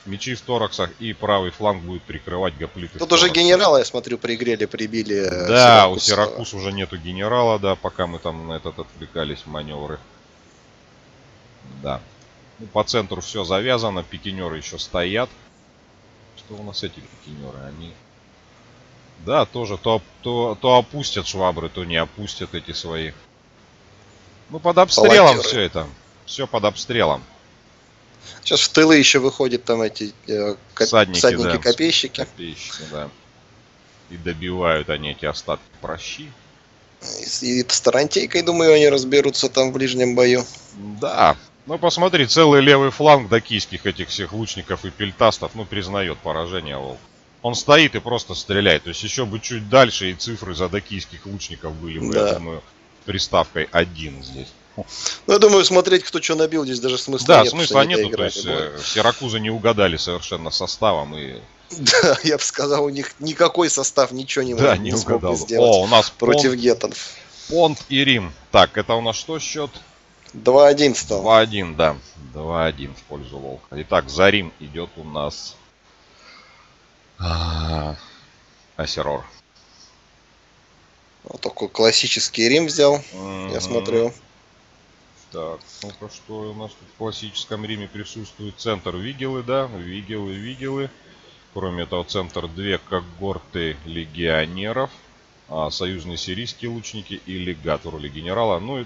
мечи в тораксах, и правый фланг будет прикрывать гоплиты. Тут уже генерала, я смотрю, пригрели, прибили. Э, да, Сиракус. у Сиракус уже нету генерала, да, пока мы там на этот отвлекались маневры. Да. Ну, по центру все завязано, пикинеры еще стоят. Что у нас эти пикинеры? Они... Да, тоже то, то, то опустят швабры, то не опустят эти свои. Ну, под обстрелом Палатеры. все это. Все под обстрелом. Сейчас в тылы еще выходят там эти э, коп... Садники, садники да. копейщики. Копейщики, да. И добивают они эти остатки прощи. И, и с Тарантейкой, думаю, они разберутся там в ближнем бою. Да, ну, посмотри, целый левый фланг докийских этих всех лучников и пельтастов, ну, признает поражение Волк. Он стоит и просто стреляет. То есть еще бы чуть дальше и цифры за докийских лучников были бы, да. я думаю, приставкой один здесь. Ну, я думаю, смотреть, кто что набил, здесь даже смысла да, нет. Да, смысла нету, то есть э, Сиракузы не угадали совершенно составом и... Да, я бы сказал, у них никакой состав ничего не, да, не, не угадал. сделать О, у нас против Понт, гетов. Понт и Рим. Так, это у нас что счет? 2-1 стал. 2-1, да. 2-1 в пользу Волка. Итак, за Рим идет у нас Асерор. Вот такой классический Рим взял, mm-hmm. я смотрю. Так, ну-ка, что у нас тут в классическом Риме присутствует? Центр Вигелы, да, Вигелы, Вигелы. Кроме этого, центр две когорты легионеров, а, союзные сирийские лучники и легат в роли генерала. Ну,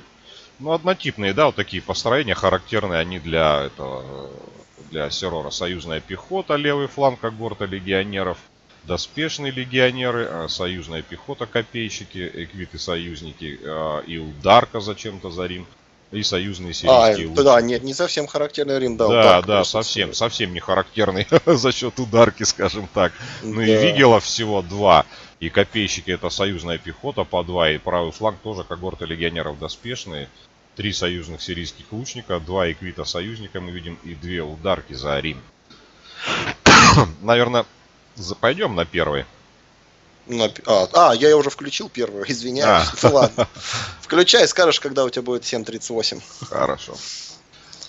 ну, однотипные, да, вот такие построения характерные они для этого, для Серора. Союзная пехота, левый фланг когорта легионеров, доспешные легионеры, а, союзная пехота, копейщики, эквиты союзники а, и ударка зачем-то за Рим. И союзные сирийские а, Да, нет, не совсем характерный Рим, да. Да, да, совсем, совсем не характерный за счет ударки, скажем так. Ну да. и Вигелов всего два. И копейщики это союзная пехота по два. И правый фланг тоже когорты легионеров доспешные три союзных сирийских лучника, два эквита союзника мы видим и две ударки за Рим. Наверное, пойдем на первый. На, а, а, я уже включил первую, извиняюсь. А. Ну ладно. Включай, скажешь, когда у тебя будет 7.38. Хорошо.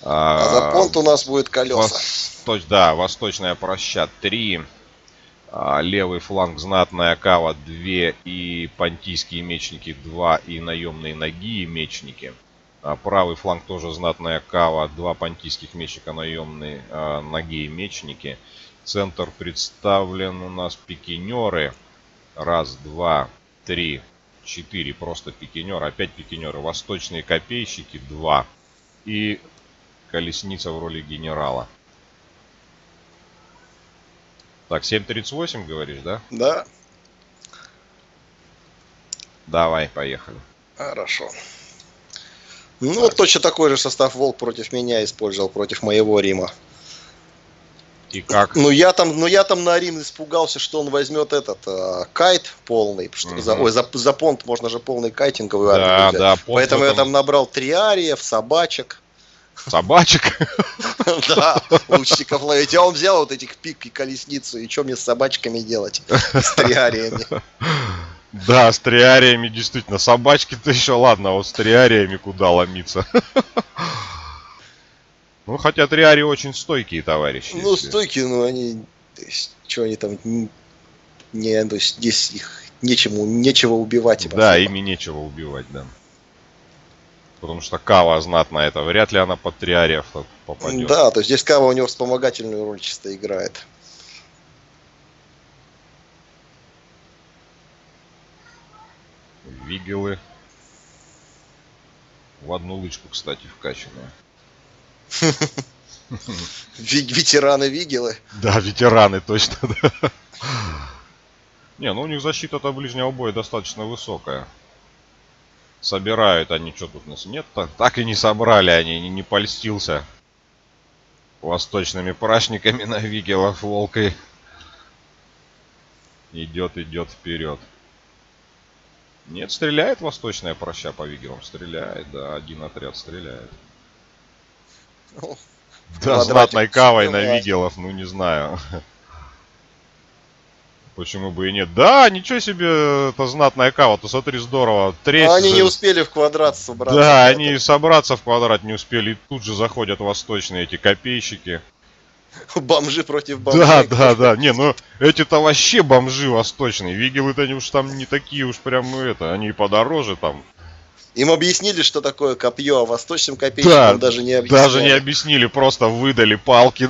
А, а за понт у нас будет колеса. Восточ, да, восточная проща 3. А, левый фланг знатная кава 2 и понтийские мечники 2 и наемные ноги и мечники. А правый фланг тоже знатная кава. Два понтийских мечника наемные а, ноги и мечники. Центр представлен у нас пикинеры. Раз, два, три, четыре. Просто пикинеры. Опять пикинеры. Восточные копейщики. Два. И колесница в роли генерала. Так, 7.38 говоришь, да? Да. Давай, поехали. Хорошо. Ну, вот точно такой же состав Волк против меня использовал, против моего Рима. И как? Ну я там, ну я там на Рим испугался, что он возьмет этот э, кайт полный, что угу. за, ой, за, за понт можно же полный кайтинговый да, взять. Да, Поэтому этом... я там набрал триариев, собачек. Собачек? Да, лучников ловить. А он взял вот этих пик и колесницу, и что мне с собачками делать? С триариями. Да, с триариями действительно. Собачки-то еще ладно, а вот с триариями куда ломиться. Ну, хотя триари очень стойкие товарищи. Ну, если... стойкие, но они... Что они там... Не, то есть здесь их нечему, нечего убивать. Да, ими нечего убивать, да. Потому что Кава знатная, это вряд ли она под триариев попадет. Да, то есть здесь Кава у него вспомогательную роль чисто играет. Вигелы. В одну лычку, кстати, вкачанные. Ветераны Вигелы. Да, ветераны, точно, да. Не, ну у них защита-то ближнего боя достаточно высокая. Собирают они что тут нас? Нет, так, так и не собрали они, не, не польстился. Восточными прачниками на Вигелов волкой. Идет, идет вперед. Нет, стреляет восточная проща по вигерам. Стреляет, да, один отряд стреляет. Ну, Да, знатной кавой на Вигелов, ну не знаю. Почему бы и нет? Да, ничего себе, это знатная кава, то смотри, здорово. Треть... Они не успели в квадрат собраться. Да, они собраться в квадрат не успели, и тут же заходят восточные эти копейщики. Бомжи против бомжей. Да, да, да. Не, ну эти-то вообще бомжи восточные. Вигелы-то они уж там не такие уж прям, ну это, они подороже там. Им объяснили, что такое копье, а восточным копейщикам да, даже не объяснили. Даже не объяснили, просто выдали палки.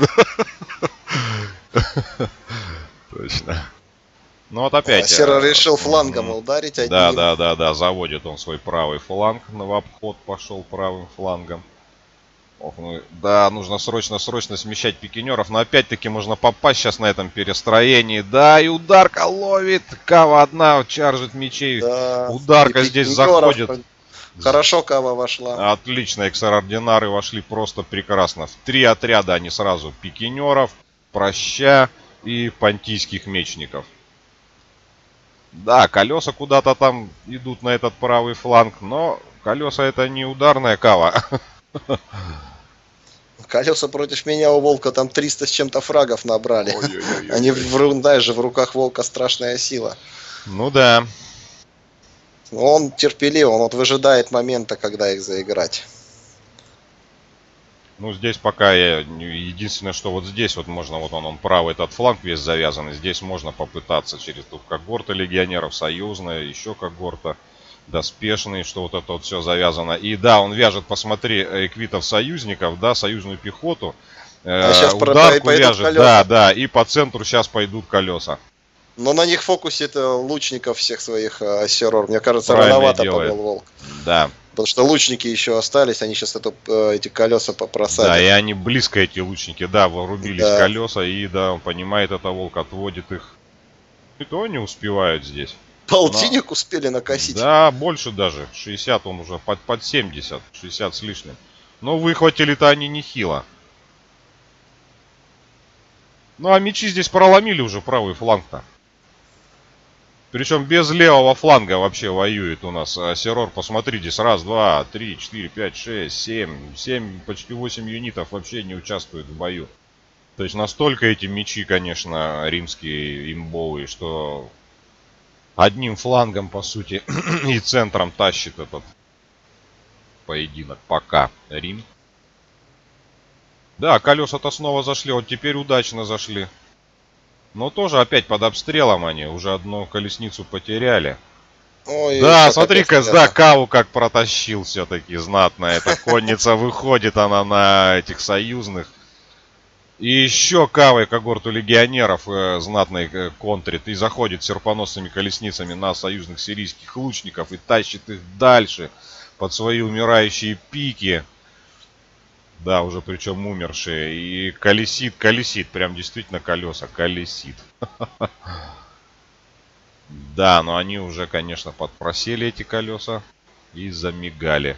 Точно. Ну вот опять. А Сера э, решил флангом ударить одним. Да, да, да, да, заводит он свой правый фланг, в обход пошел правым флангом. Ох, ну, да, нужно срочно-срочно смещать пикинеров, но опять-таки можно попасть сейчас на этом перестроении. Да, и ударка ловит, Кава одна чаржит мечей. Да, ударка здесь заходит. Хорошо Кава вошла. Отлично, экстраординары вошли просто прекрасно. В три отряда они сразу пикинеров, проща и понтийских мечников. Да, колеса куда-то там идут на этот правый фланг, но колеса это не ударная кава. Колеса против меня у Волка там 300 с чем-то фрагов набрали. Они, в, знаешь же, в руках Волка страшная сила. Ну да. Он терпелив, он вот выжидает момента, когда их заиграть. Ну, здесь пока я... Единственное, что вот здесь вот можно, вот он, он правый этот фланг весь завязанный. Здесь можно попытаться через тут когорта легионеров, союзная, еще когорта доспешный, что вот это вот все завязано. И да, он вяжет, посмотри, эквитов союзников, да, союзную пехоту. А э, сейчас ударку вяжет, колеса. да, да, и по центру сейчас пойдут колеса. Но на них фокусит лучников всех своих э, Асерор. Мне кажется, Правильно рановато делает. повел Волк. Да. Потому что лучники еще остались, они сейчас это, э, эти колеса попросадят. Да, и они близко, эти лучники, да, вырубились да. колеса, и да, он понимает это, волк отводит их. И то они успевают здесь. Полтинник Но... успели накосить. Да, больше даже. 60 он уже под, под 70, 60 с лишним. Но выхватили-то они нехило. Ну а мечи здесь проломили уже правый фланг-то. Причем без левого фланга вообще воюет у нас а, Серор. Посмотри, здесь раз, два, три, четыре, пять, шесть, семь. Семь, почти восемь юнитов вообще не участвуют в бою. То есть настолько эти мечи, конечно, римские имбовые, что одним флангом, по сути, и центром тащит этот поединок. Пока Рим. Да, колеса-то снова зашли. Вот теперь удачно зашли. Но тоже опять под обстрелом они. Уже одну колесницу потеряли. Ой, да, смотри-ка, да, Каву как протащил все-таки знатно. Эта конница выходит она на этих союзных. И еще Кавой когорту легионеров э, знатной э, контрит и заходит серпоносными колесницами на союзных сирийских лучников и тащит их дальше под свои умирающие пики. Да, уже причем умершие. И колесит, колесит. Прям действительно колеса колесит. Да, но они уже, конечно, подпросели эти колеса. И замигали.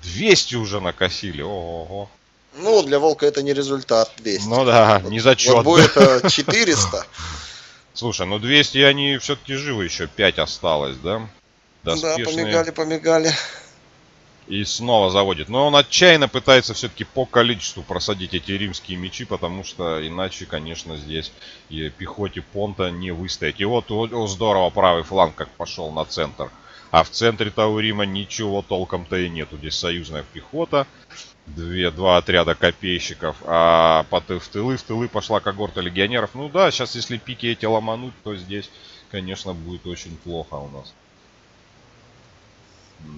200 уже накосили. Ого. Ну, для Волка это не результат 200. Ну да, не зачет. Вот будет 400. Слушай, ну 200 они все-таки живы еще. 5 осталось, да? Доспешные. Да, помигали, помигали. И снова заводит. Но он отчаянно пытается все-таки по количеству просадить эти римские мечи, потому что иначе, конечно, здесь и пехоте понта не выстоять. И вот о, здорово правый фланг как пошел на центр. А в центре-то у Рима ничего толком-то и нету. Здесь союзная пехота, две, два отряда копейщиков, а по, в тылы, в тылы пошла когорта легионеров. Ну да, сейчас если пики эти ломануть, то здесь, конечно, будет очень плохо у нас.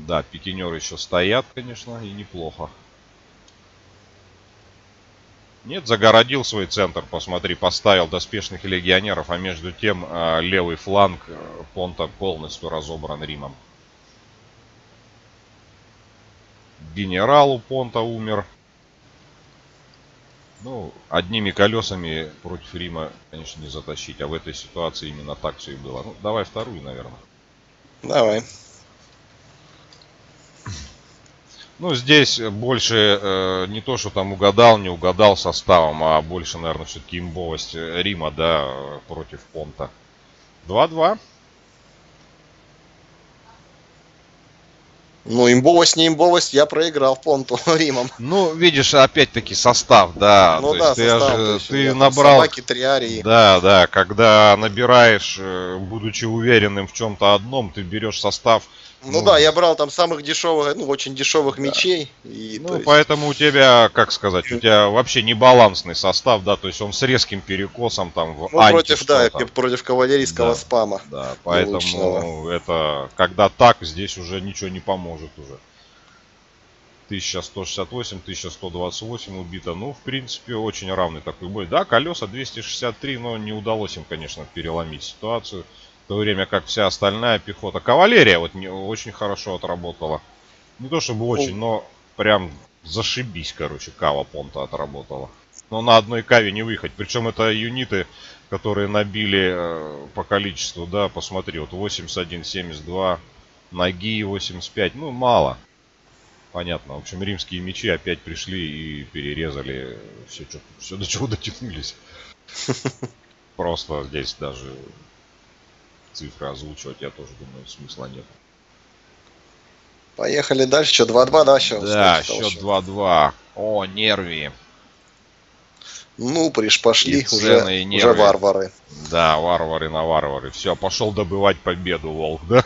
Да, пикинеры еще стоят, конечно, и неплохо. Нет, загородил свой центр, посмотри, поставил доспешных легионеров, а между тем э, левый фланг э, понта полностью разобран Римом. Генерал у понта умер. Ну, одними колесами против Рима, конечно, не затащить, а в этой ситуации именно так все и было. Ну, давай вторую, наверное. Давай. Ну, здесь больше э, не то, что там угадал, не угадал составом, а больше, наверное, все-таки имбовость Рима, да, против Понта. 2-2. Ну, имбовость, не имбовость, я проиграл понту Римом. Ну, видишь, опять-таки состав, да. Ну да, есть состав. Ты, есть, ты набрал... Собаки, триарии. Да, да, когда набираешь, э, будучи уверенным в чем-то одном, ты берешь состав ну, ну да, я брал там самых дешевых, ну очень дешевых да. мечей. И, ну есть... поэтому у тебя, как сказать, у тебя вообще не балансный состав, да, то есть он с резким перекосом там в ну, против, да, против кавалерийского да, спама. Да, поэтому научного. это, когда так, здесь уже ничего не поможет уже. 1168, 1128 убито. Ну, в принципе, очень равный такой бой. Да, колеса 263, но не удалось им, конечно, переломить ситуацию. В то время как вся остальная пехота. Кавалерия вот не, очень хорошо отработала. Не то чтобы очень, но прям зашибись, короче, Кава Понта отработала. Но на одной Каве не выехать. Причем это юниты, которые набили э, по количеству, да, посмотри, вот 81, 72, ноги 85, ну мало. Понятно. В общем, римские мечи опять пришли и перерезали все, что, все до чего дотянулись. Просто здесь даже цифры озвучивать, я тоже думаю, смысла нет. Поехали дальше. Что, 2-2, да, счет? Да, счет 2-2. О, нерви. Ну, приш пошли уже, уже варвары. Да, варвары на варвары. Все, пошел добывать победу, Волк, да?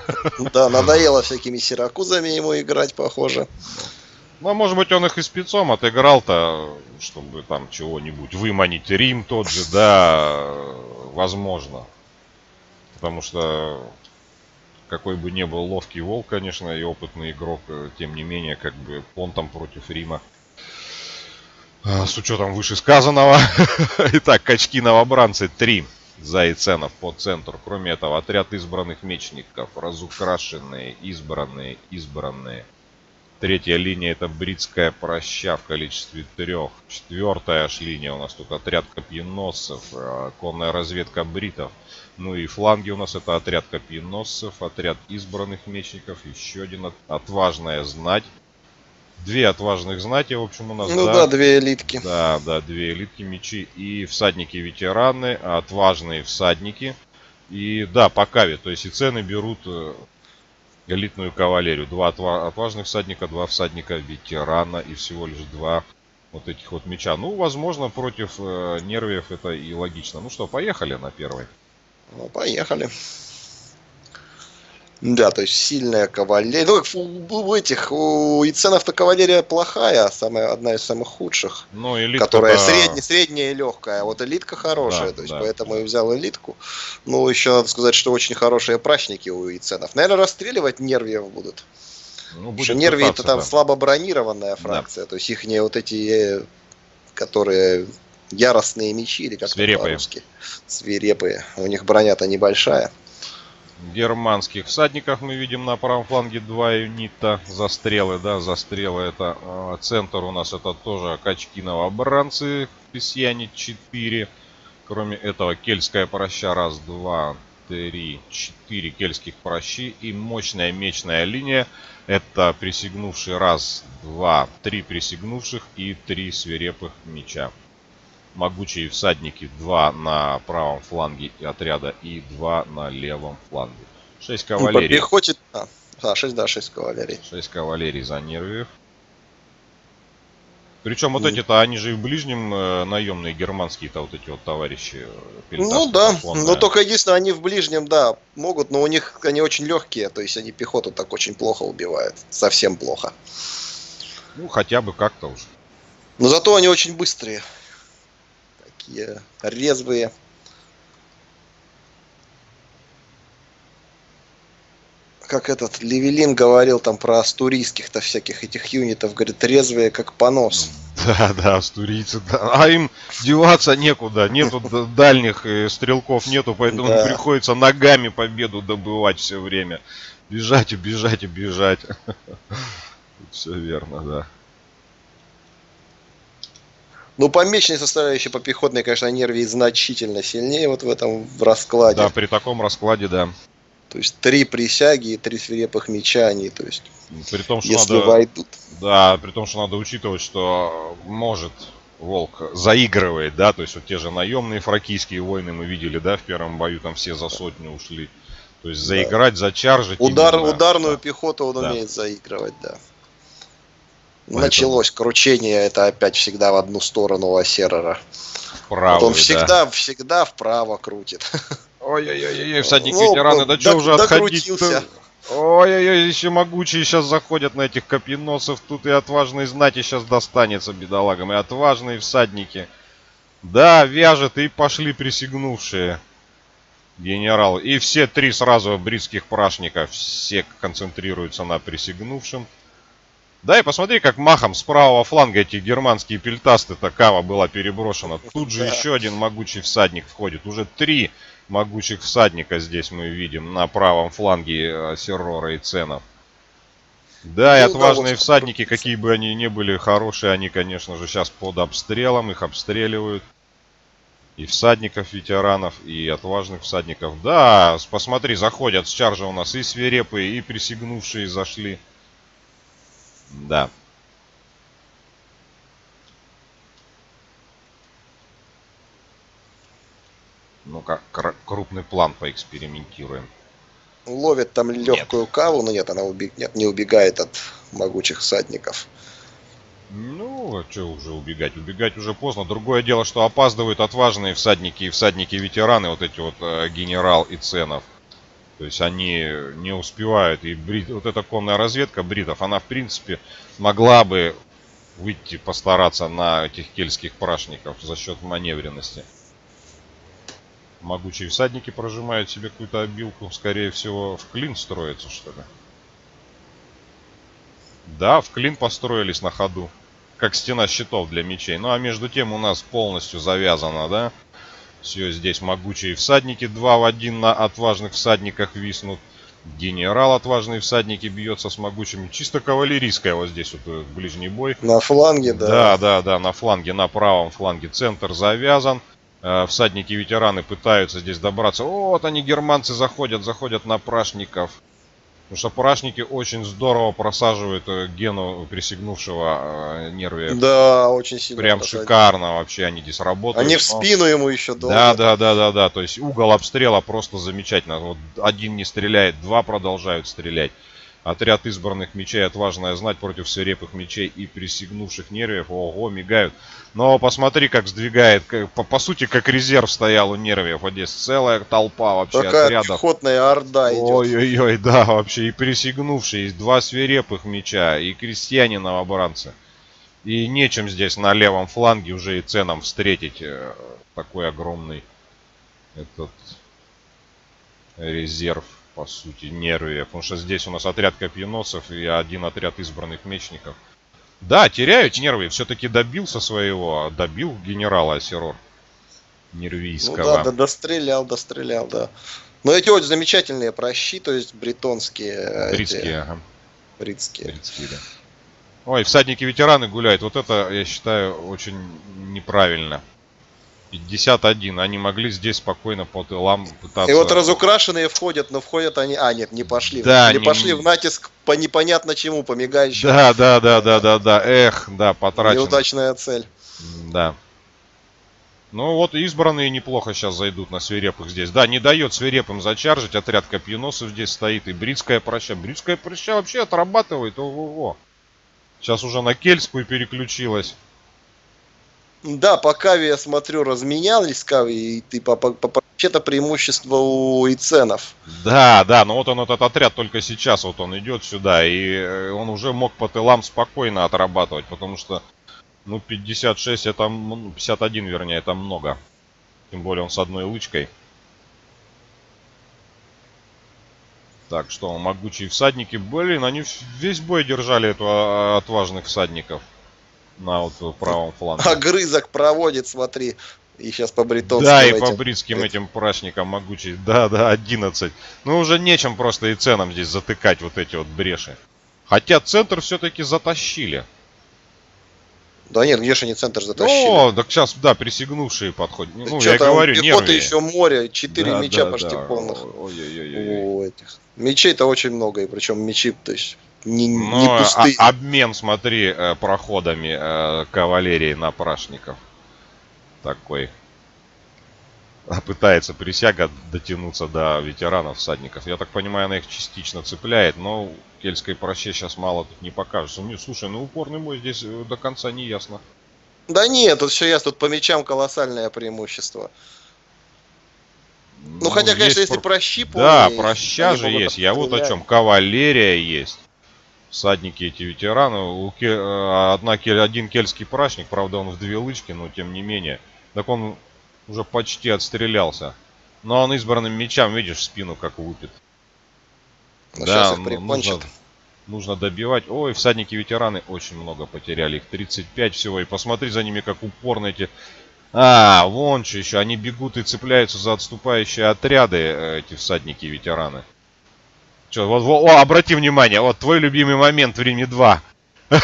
Да, надоело всякими сиракузами ему играть, похоже. Ну, а может быть, он их и спецом отыграл-то, чтобы там чего-нибудь выманить. Рим тот же, да, возможно. Потому что какой бы ни был ловкий волк, конечно, и опытный игрок, э, тем не менее, как бы он там против Рима. А, с учетом вышесказанного. Итак, качки новобранцы 3 зайценов по центру. Кроме этого, отряд избранных мечников, разукрашенные, избранные, избранные. Третья линия это бритская проща в количестве трех. Четвертая аж линия у нас тут отряд копьеносцев, а, конная разведка бритов. Ну и фланги у нас это отряд копьеносцев, отряд избранных мечников, еще один отважная знать. Две отважных знати, в общем, у нас. Ну да, да две элитки. Да, да, две элитки мечи и всадники-ветераны, отважные всадники. И да, по каве, то есть и цены берут э, элитную кавалерию. Два отважных всадника, два всадника ветерана и всего лишь два вот этих вот меча. Ну, возможно, против э, нервиев это и логично. Ну что, поехали на первой. Ну, поехали. Да, то есть сильная кавалерия. Ну, у, у этих, у Иценов-то кавалерия плохая, самая, одна из самых худших. Ну, элитка которая да. средняя, средняя и легкая. А вот элитка хорошая, да, то есть да. поэтому я взял элитку. Ну, еще надо сказать, что очень хорошие прачники у Иценов. Наверное, расстреливать нервиев будут. Ну, будет нерви это там да. слабо бронированная фракция. Да. То есть их не вот эти, которые яростные мечи, или как Свирепые. по-русски. Свирепые. У них броня-то небольшая. Германских всадников мы видим на правом фланге два юнита. Застрелы, да, застрелы это э, центр у нас это тоже качки новобранцы. Крестьяне 4. Кроме этого, кельтская проща. Раз, два, три, четыре кельтских прощи. И мощная мечная линия. Это присягнувший раз, два, три присягнувших и три свирепых меча могучие всадники 2 на правом фланге отряда и 2 на левом фланге. 6 кавалерий. Ну, по пехоте... А, а, 6, да, 6 кавалерий. 6 кавалерий за нервиев. Причем вот эти-то, они же и в ближнем э, наемные германские-то вот эти вот товарищи. Э, ну да, но только единственное, они в ближнем, да, могут, но у них они очень легкие, то есть они пехоту так очень плохо убивают, совсем плохо. Ну, хотя бы как-то уж. Но зато они очень быстрые такие резвые. Как этот Левелин говорил там про астурийских-то всяких этих юнитов, говорит, резвые как понос. Да, да, астурийцы, да. А им деваться некуда, нету дальних э, стрелков нету, поэтому да. приходится ногами победу добывать все время. Бежать и бежать и бежать. Все верно, да. Ну, по мечной составляющей, по пехотной, конечно, нервии значительно сильнее вот в этом в раскладе. Да, при таком раскладе, да. То есть три присяги и три свирепых меча они, то есть, при том, что если надо, войдут. Да, при том, что надо учитывать, что может Волк заигрывает, да, то есть вот те же наемные фракийские войны мы видели, да, в первом бою там все за сотню ушли. То есть заиграть, да. зачаржить. Удар, именно. Ударную да. пихоту он да. умеет заигрывать, да. Поэтому... Началось кручение, это опять всегда в одну сторону у Ассерера. Вот он всегда, да. всегда вправо крутит. Ой-ой-ой, всадники ну, ветераны, да что уже отходить Ой-ой-ой, еще могучие сейчас заходят на этих копьеносов. Тут и отважные знати сейчас достанется бедолагам. И отважные всадники. Да, вяжет и пошли присягнувшие генерал. И все три сразу бритских прашника. Все концентрируются на присягнувшем. Да, и посмотри, как махом с правого фланга эти германские пельтасты-то кава была переброшена. Тут же еще один могучий всадник входит. Уже три могучих всадника здесь мы видим на правом фланге э, Серрора и Ценов. Да, и ну, отважные всадники, какие бы они ни были хорошие, они, конечно же, сейчас под обстрелом, их обстреливают. И всадников, ветеранов, и отважных всадников. Да, посмотри, заходят с чаржа у нас и свирепые, и присягнувшие зашли. Да. Ну-ка, крупный план поэкспериментируем. Ловит там легкую нет. каву, но нет, она убег... нет, не убегает от могучих всадников. Ну, а что уже убегать? Убегать уже поздно. Другое дело, что опаздывают отважные всадники и всадники-ветераны, вот эти вот э, генерал и ценов. То есть они не успевают. И брит... вот эта конная разведка бритов, она в принципе могла бы выйти постараться на этих кельтских прашников за счет маневренности. Могучие всадники прожимают себе какую-то обилку. Скорее всего, в клин строится, что ли. Да, в клин построились на ходу. Как стена щитов для мечей. Ну а между тем у нас полностью завязано, да? Все здесь могучие всадники. Два в один на отважных всадниках виснут. Генерал отважные всадники бьется с могучими. Чисто кавалерийская вот здесь вот э, ближний бой. На фланге, да. Да, да, да, на фланге, на правом фланге центр завязан. Э, всадники-ветераны пытаются здесь добраться. О, вот они, германцы, заходят, заходят на прашников. Потому что прашники очень здорово просаживают э, гену присягнувшего э, нервия. Да, очень сильно. Прям просадили. шикарно вообще они здесь работают. Они в спину ему еще долго. Да, да, да, да, да. То есть угол обстрела просто замечательно. Вот один не стреляет, два продолжают стрелять. Отряд избранных мечей, отважная знать против свирепых мечей и присягнувших нервов. Ого, мигают. Но посмотри, как сдвигает. По, по сути, как резерв стоял у нервов. Вот здесь целая толпа вообще Такая отрядов. пехотная орда идет. Ой-ой-ой, да, вообще. И присягнувшие. Есть два свирепых меча. И крестьяне новобранцы. И нечем здесь на левом фланге уже и ценам встретить э, такой огромный этот резерв по сути, нерве. Потому что здесь у нас отряд копьеносцев и один отряд избранных мечников. Да, теряют нервы. Все-таки добился своего. А добил генерала Асерор. Нервийского. Ну да, да, дострелял, дострелял, да. Но эти вот замечательные прощи, то есть бретонские. Бритские, эти... ага. Бритские. Бритские, да. Ой, всадники-ветераны гуляют. Вот это, я считаю, очень неправильно. 51. Они могли здесь спокойно по тылам пытаться... И вот разукрашенные входят, но входят они... А, нет, не пошли. Да, не, не пошли в натиск по непонятно чему, по мигающему. Да, да, да, да, да, да. Эх, да, потрачено. Неудачная цель. Да. Ну вот избранные неплохо сейчас зайдут на свирепых здесь. Да, не дает свирепым зачаржить. Отряд копьеносов здесь стоит. И бритская проща. Бритская проща вообще отрабатывает. Ого-го. Сейчас уже на кельтскую переключилась. Да, по Кави я смотрю, разменялись Кави, и ты по, по, по вообще-то преимущество у Иценов. Да, да, но вот он этот отряд только сейчас вот он идет сюда, и э, он уже мог по тылам спокойно отрабатывать, потому что, ну, 56 это, ну, 51 вернее, это много. Тем более он с одной лычкой. Так, что, могучие всадники, блин, они весь бой держали эту а, отважных всадников на вот правом фланге. Огрызок проводит, смотри. И сейчас по бритонским Да, и по бритским этим прачникам могучий. Да, да, 11. Ну, уже нечем просто и ценам здесь затыкать вот эти вот бреши. Хотя центр все-таки затащили. Да нет, где же они центр затащили? О, так сейчас, да, присягнувшие подходят. Ну, Что я говорю, нервы. еще море, 4 да, меча да, почти да. полных. Ой-ой-ой. Мечей-то очень много, и причем мечи, то есть не, Но не пустые. А, обмен, смотри, э, проходами э, кавалерии на прашников. Такой. пытается присяга дотянуться до ветеранов всадников. Я так понимаю, она их частично цепляет, но кельтской проще сейчас мало тут не покажется. Ну, слушай, ну упорный бой здесь э, до конца не ясно. Да нет, тут все ясно, тут по мечам колоссальное преимущество. Ну, ну хотя, конечно, если про щи Да, проща же есть. Я вот о чем. Кавалерия есть. Всадники эти ветераны. У. Э, одна, один кельтский прачник, правда, он в две лычки, но тем не менее. Так он уже почти отстрелялся. Но он избранным мечам, видишь, в спину как лупит. Ну, да, их нужно, нужно добивать. Ой, всадники-ветераны очень много потеряли. Их 35 всего. И посмотри за ними, как упорно эти... А, вон что еще. Они бегут и цепляются за отступающие отряды, э, эти всадники-ветераны. Че, вот, вот, о, обрати внимание, вот твой любимый момент в Риме 2.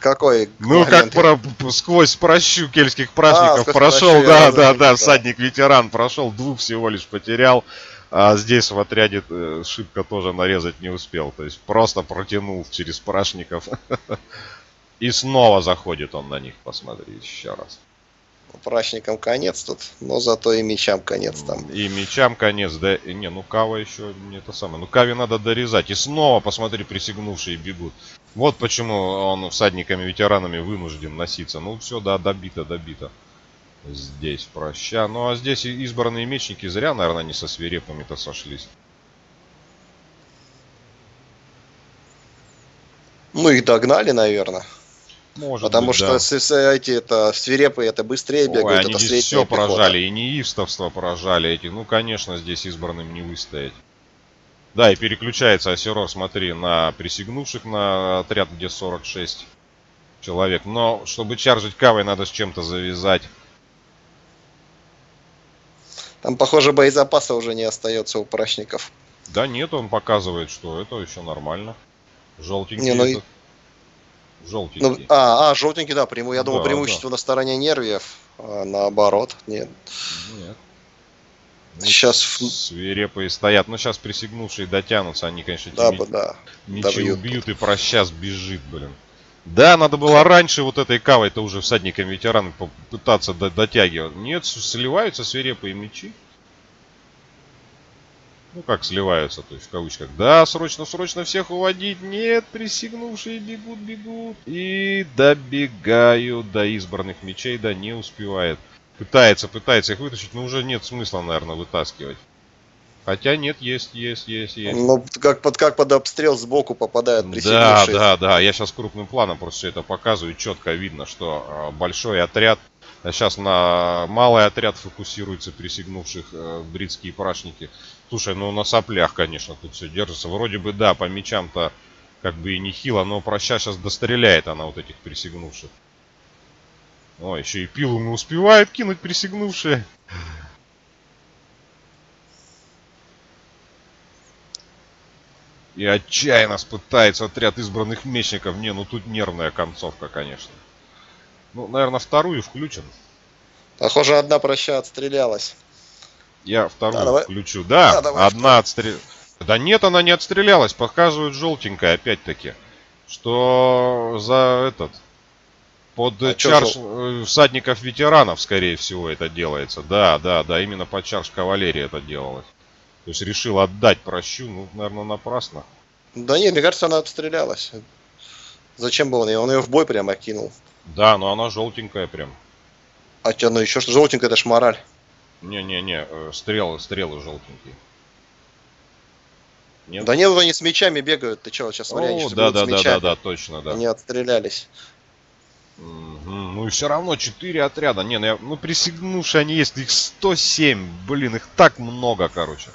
Какой? Ну, как про, сквозь прощу кельтских праздников а, прошел, да, да, да, всадник-ветеран прошел, двух всего лишь потерял. А здесь в отряде э, шибко тоже нарезать не успел. То есть просто протянул через прашников. И снова заходит он на них, посмотри еще раз. Прачникам конец тут, но зато и мечам конец там. И мечам конец, да. Не, ну Кава еще не это самое. Ну Каве надо дорезать. И снова, посмотри, присягнувшие бегут. Вот почему он всадниками-ветеранами вынужден носиться. Ну все, да, добито, добито. Здесь проща. Ну а здесь избранные мечники зря, наверное, не со свирепыми-то сошлись. Ну их догнали, наверное. Может Потому быть, что да. эти это свирепые это быстрее бегают, Ой, они это здесь все пехота. поражали, и неистовство поражали эти. Ну, конечно, здесь избранным не выстоять. Да, и переключается Асерор, смотри, на присягнувших на отряд, где 46 человек. Но, чтобы чаржить кавой, надо с чем-то завязать. Там, похоже, боезапаса уже не остается у прачников. Да нет, он показывает, что это еще нормально. Желтенький не, ну этот. Желтенький. Ну, а, а, желтенький, да, прему, я да, думал, преимущество да. на стороне нервиев, а наоборот, нет. Нет. Ну, сейчас свирепые стоят. Но ну, сейчас присягнувшие дотянутся, они, конечно, да, эти да. мечи Добьют. убьют и про сейчас бежит, блин. Да, надо было раньше вот этой кавой-то уже всадникам ветераны попытаться дотягивать. Нет, сливаются свирепые мечи. Ну как сливаются, то есть в кавычках. Да, срочно, срочно всех уводить. Нет, присягнувшие бегут, бегут. И добегают до избранных мечей, да не успевает. Пытается, пытается их вытащить, но уже нет смысла, наверное, вытаскивать. Хотя нет, есть, есть, есть, есть. Ну, как под, как под обстрел сбоку попадают Да, да, да. Я сейчас крупным планом просто все это показываю. Четко видно, что э, большой отряд. Сейчас на малый отряд фокусируется присягнувших э, бритские прачники. Слушай, ну на соплях, конечно, тут все держится. Вроде бы, да, по мечам-то как бы и не хило, но проща сейчас достреляет она вот этих присягнувших. О, еще и пилу не успевает кинуть присягнувшие. И отчаянно пытается отряд избранных мечников. Не, ну тут нервная концовка, конечно. Ну, наверное, вторую включен. Похоже, одна проща отстрелялась. Я вторую да, включу. Да, да давай, одна отстрелялась. Да нет, она не отстрелялась. Показывают желтенькая, опять-таки. Что за этот... Под а чарж э, всадников-ветеранов, скорее всего, это делается. Да, да, да, именно под чарж кавалерии это делалось. То есть решил отдать прощу, ну, наверное, напрасно. Да нет, мне кажется, она отстрелялась. Зачем бы он ее? Он ее в бой прямо кинул. Да, но она желтенькая прям. А что, ну еще что желтенькая, это ж мораль. Не-не-не, э, стрелы, стрелы желтенькие. Нет? Да нет, они с мечами бегают. Ты что, сейчас смотри, О, да, да, да, да, да, точно, да. Они отстрелялись. Угу. Ну и все равно 4 отряда. Не, ну, я, ну присягнувшие они есть, их 107. Блин, их так много, короче.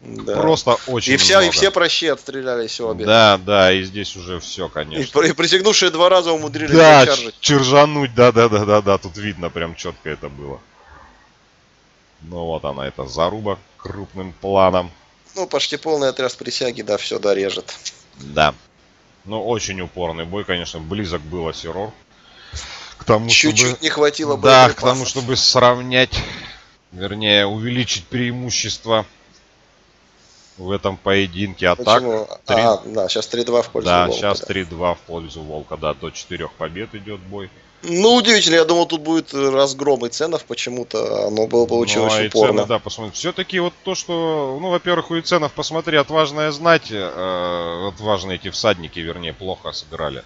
Да. Просто очень и все, много. И все прощи отстрелялись обе. Да, да, и здесь уже все, конечно. И, и присягнувшие два раза умудрились да, чержануть, да, да, да, да, да, тут видно прям четко это было. Ну вот она, эта заруба крупным планом. Ну, почти полный отряд присяги, да, все дорежет. Да. Ну, очень упорный бой, конечно, близок был Асерор. К тому, Чуть-чуть чтобы... не хватило Да, к тому, чтобы сравнять, вернее, увеличить преимущество в этом поединке. А Почему? так... 3... А, да, сейчас 3-2 в пользу да, Волка. Сейчас да, сейчас 3-2 в пользу Волка, да, до 4 побед идет бой. Ну, удивительно, я думал, тут будет разгром и ценов почему-то, оно было бы очень, ну, а упорно. Цены, да, посмотрим. Все-таки вот то, что, ну, во-первых, у Иценов, посмотри, отважная знать, э, отважные эти всадники, вернее, плохо сыграли.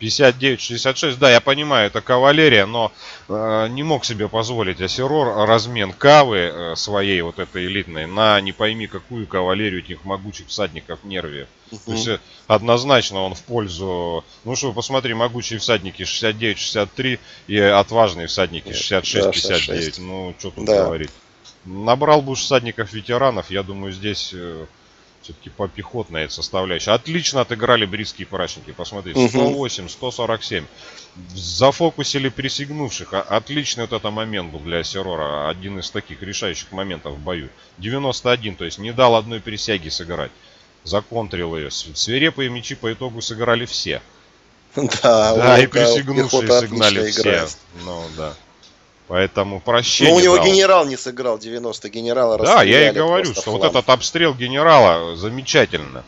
59-66, да, я понимаю, это кавалерия, но э, не мог себе позволить Асерор размен кавы э, своей вот этой элитной на не пойми какую кавалерию этих могучих всадников нерве. Угу. То есть э, однозначно он в пользу, ну что, посмотри, могучие всадники 69-63 и отважные всадники 66-59, да, ну что тут да. говорить. Набрал бы всадников ветеранов, я думаю, здесь э, все-таки по пехотной составляющей. Отлично отыграли бритские парашники. Посмотрите, 108, 147. Зафокусили присягнувших. Отличный вот это момент был для Серора. Один из таких решающих моментов в бою. 91, то есть не дал одной присяги сыграть. Законтрил ее. Свирепые мечи по итогу сыграли все. Да, да и присягнувшие сыграли все. Ну да. Поэтому прощение. Ну, у него дал. генерал не сыграл 90 генерала. Да, я и говорю, что фланг. вот этот обстрел генерала замечательно.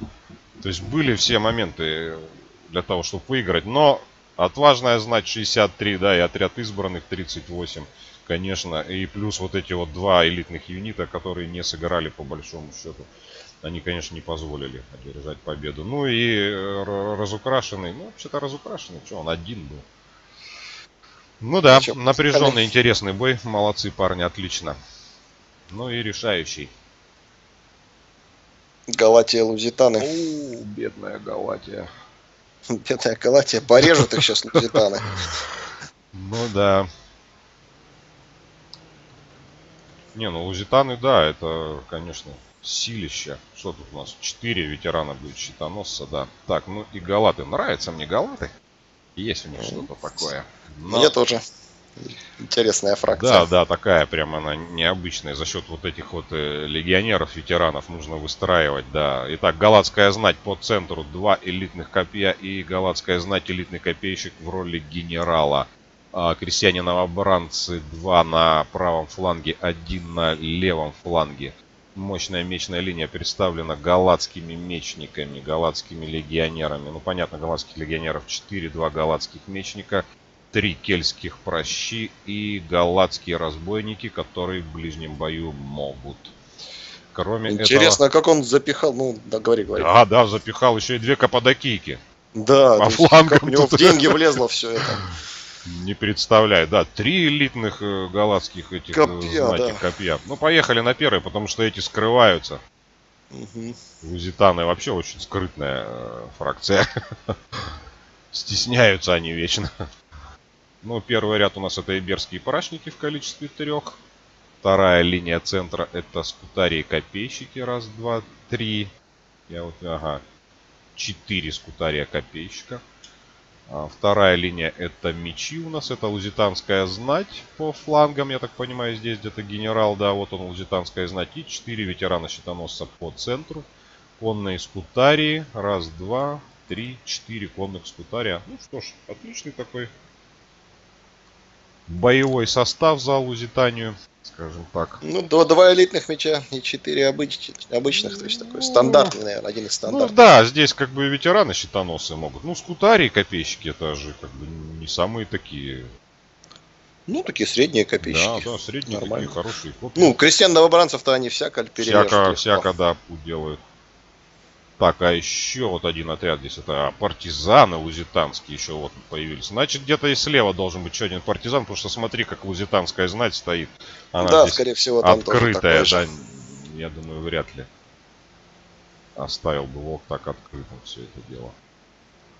То есть были все моменты для того, чтобы выиграть. Но отважная знать 63, да, и отряд избранных 38, конечно. И плюс вот эти вот два элитных юнита, которые не сыграли по большому счету. Они, конечно, не позволили одержать победу. Ну и э, разукрашенный, ну вообще-то разукрашенный, что он один был. Ну да, Ничего, напряженный, интересный бой. Молодцы парни, отлично. Ну и решающий. Галатия Лузитаны. О, бедная Галатия. Бедная Галатия. Порежут их сейчас Лузитаны. Ну да. Не, ну Лузитаны, да, это, конечно, силище. Что тут у нас? Четыре ветерана будет щитоносца, да. Так, ну и Галаты. Нравятся мне Галаты. Есть у них что-то такое. Но... Мне тоже. Интересная фракция. Да, да, такая прям она необычная. За счет вот этих вот э, легионеров, ветеранов нужно выстраивать, да. Итак, Галатская знать по центру два элитных копья и Галатская знать элитный копейщик в роли генерала. А, крестьяне-новобранцы два на правом фланге, один на левом фланге. Мощная мечная линия представлена галатскими мечниками, галатскими легионерами. Ну, понятно, галатских легионеров 4, 2 галатских мечника, 3 кельтских прощи и галатские разбойники, которые в ближнем бою могут. Кроме Интересно, этого... как он запихал, ну, да, говори, говори. А, да, запихал еще и две каппадокийки. Да, по флангам. У него в деньги влезло все это. Не представляю, да, три элитных э, галатских этих э, копья, знаки да. копья. Ну, поехали на первый, потому что эти скрываются. Угу. Лузитаны вообще очень скрытная э, фракция. Стесняются они вечно. Ну, первый ряд у нас это иберские парашники в количестве трех. Вторая линия центра это скутарии копейщики. Раз, два, три. Я вот, ага. Четыре скутария копейщика. А, вторая линия это мечи у нас, это лузитанская знать по флангам, я так понимаю, здесь где-то генерал, да, вот он лузитанская знать. И четыре ветерана щитоносца по центру. Конные скутарии, раз, два, три, четыре конных скутария. Ну что ж, отличный такой боевой состав за Лузитанию скажем так. Ну, два, два элитных мяча и четыре обыч, обычных, то есть такой стандартный, наверное, один из стандартных. Ну да, здесь как бы ветераны щитоносы могут. Ну, скутарии копейщики это же как бы не самые такие ну, такие средние копейщики. Да, да, средние Нормально. такие хорошие копии. Ну, крестьян-новобранцев-то они всяко перережут. Всяко, всяко, да, делают. Так, а еще вот один отряд здесь, это партизаны лузитанские еще вот появились. Значит, где-то и слева должен быть еще один партизан, потому что смотри, как лузитанская знать стоит. Она да, скорее всего, там открытая, да, я думаю, вряд ли оставил бы вот так открытым все это дело.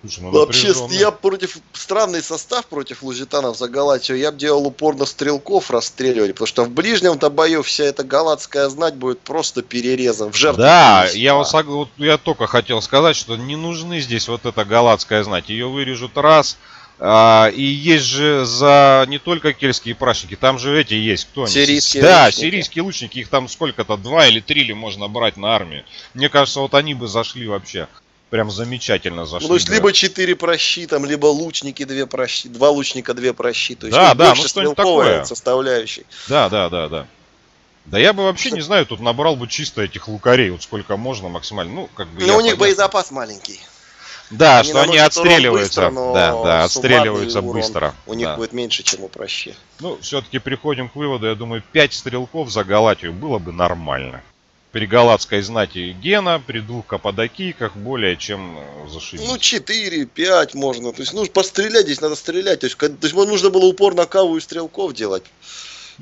Слушай, ну Вообще, я против странный состав против лузитанов за Галатию. Я бы делал упор на стрелков расстреливали, потому что в ближнем-то бою вся эта галатская знать будет просто перерезан в жертву. Да, я, вот, вот, я только хотел сказать, что не нужны здесь вот эта галатская знать. Ее вырежут раз, а, и есть же за не только кельтские прачники, там же эти есть, кто они? Сирийские Да, лучники. сирийские лучники, их там сколько-то, два или три ли можно брать на армию. Мне кажется, вот они бы зашли вообще прям замечательно зашли. Ну, то есть, да. либо четыре прощи, там, либо лучники две прощи, два лучника две прощи. То есть, да, да, ну что-нибудь такое. составляющей. Да, да, да, да. Да я бы вообще не знаю, тут набрал бы чисто этих лукарей, вот сколько можно максимально. Ну, как бы. Ну, у них понятно. боезапас маленький. Да, они что они отстреливаются. Быстро, да, да, отстреливаются быстро. У них да. будет меньше, чем у прощи. Ну, все-таки приходим к выводу, я думаю, 5 стрелков за Галатию было бы нормально. При галатской знати Гена, при двух каппадокийках более чем э, зашибись. Ну, 4, 5 можно. То есть, ну, пострелять здесь надо стрелять. То есть, то есть нужно было упор на каву и стрелков делать.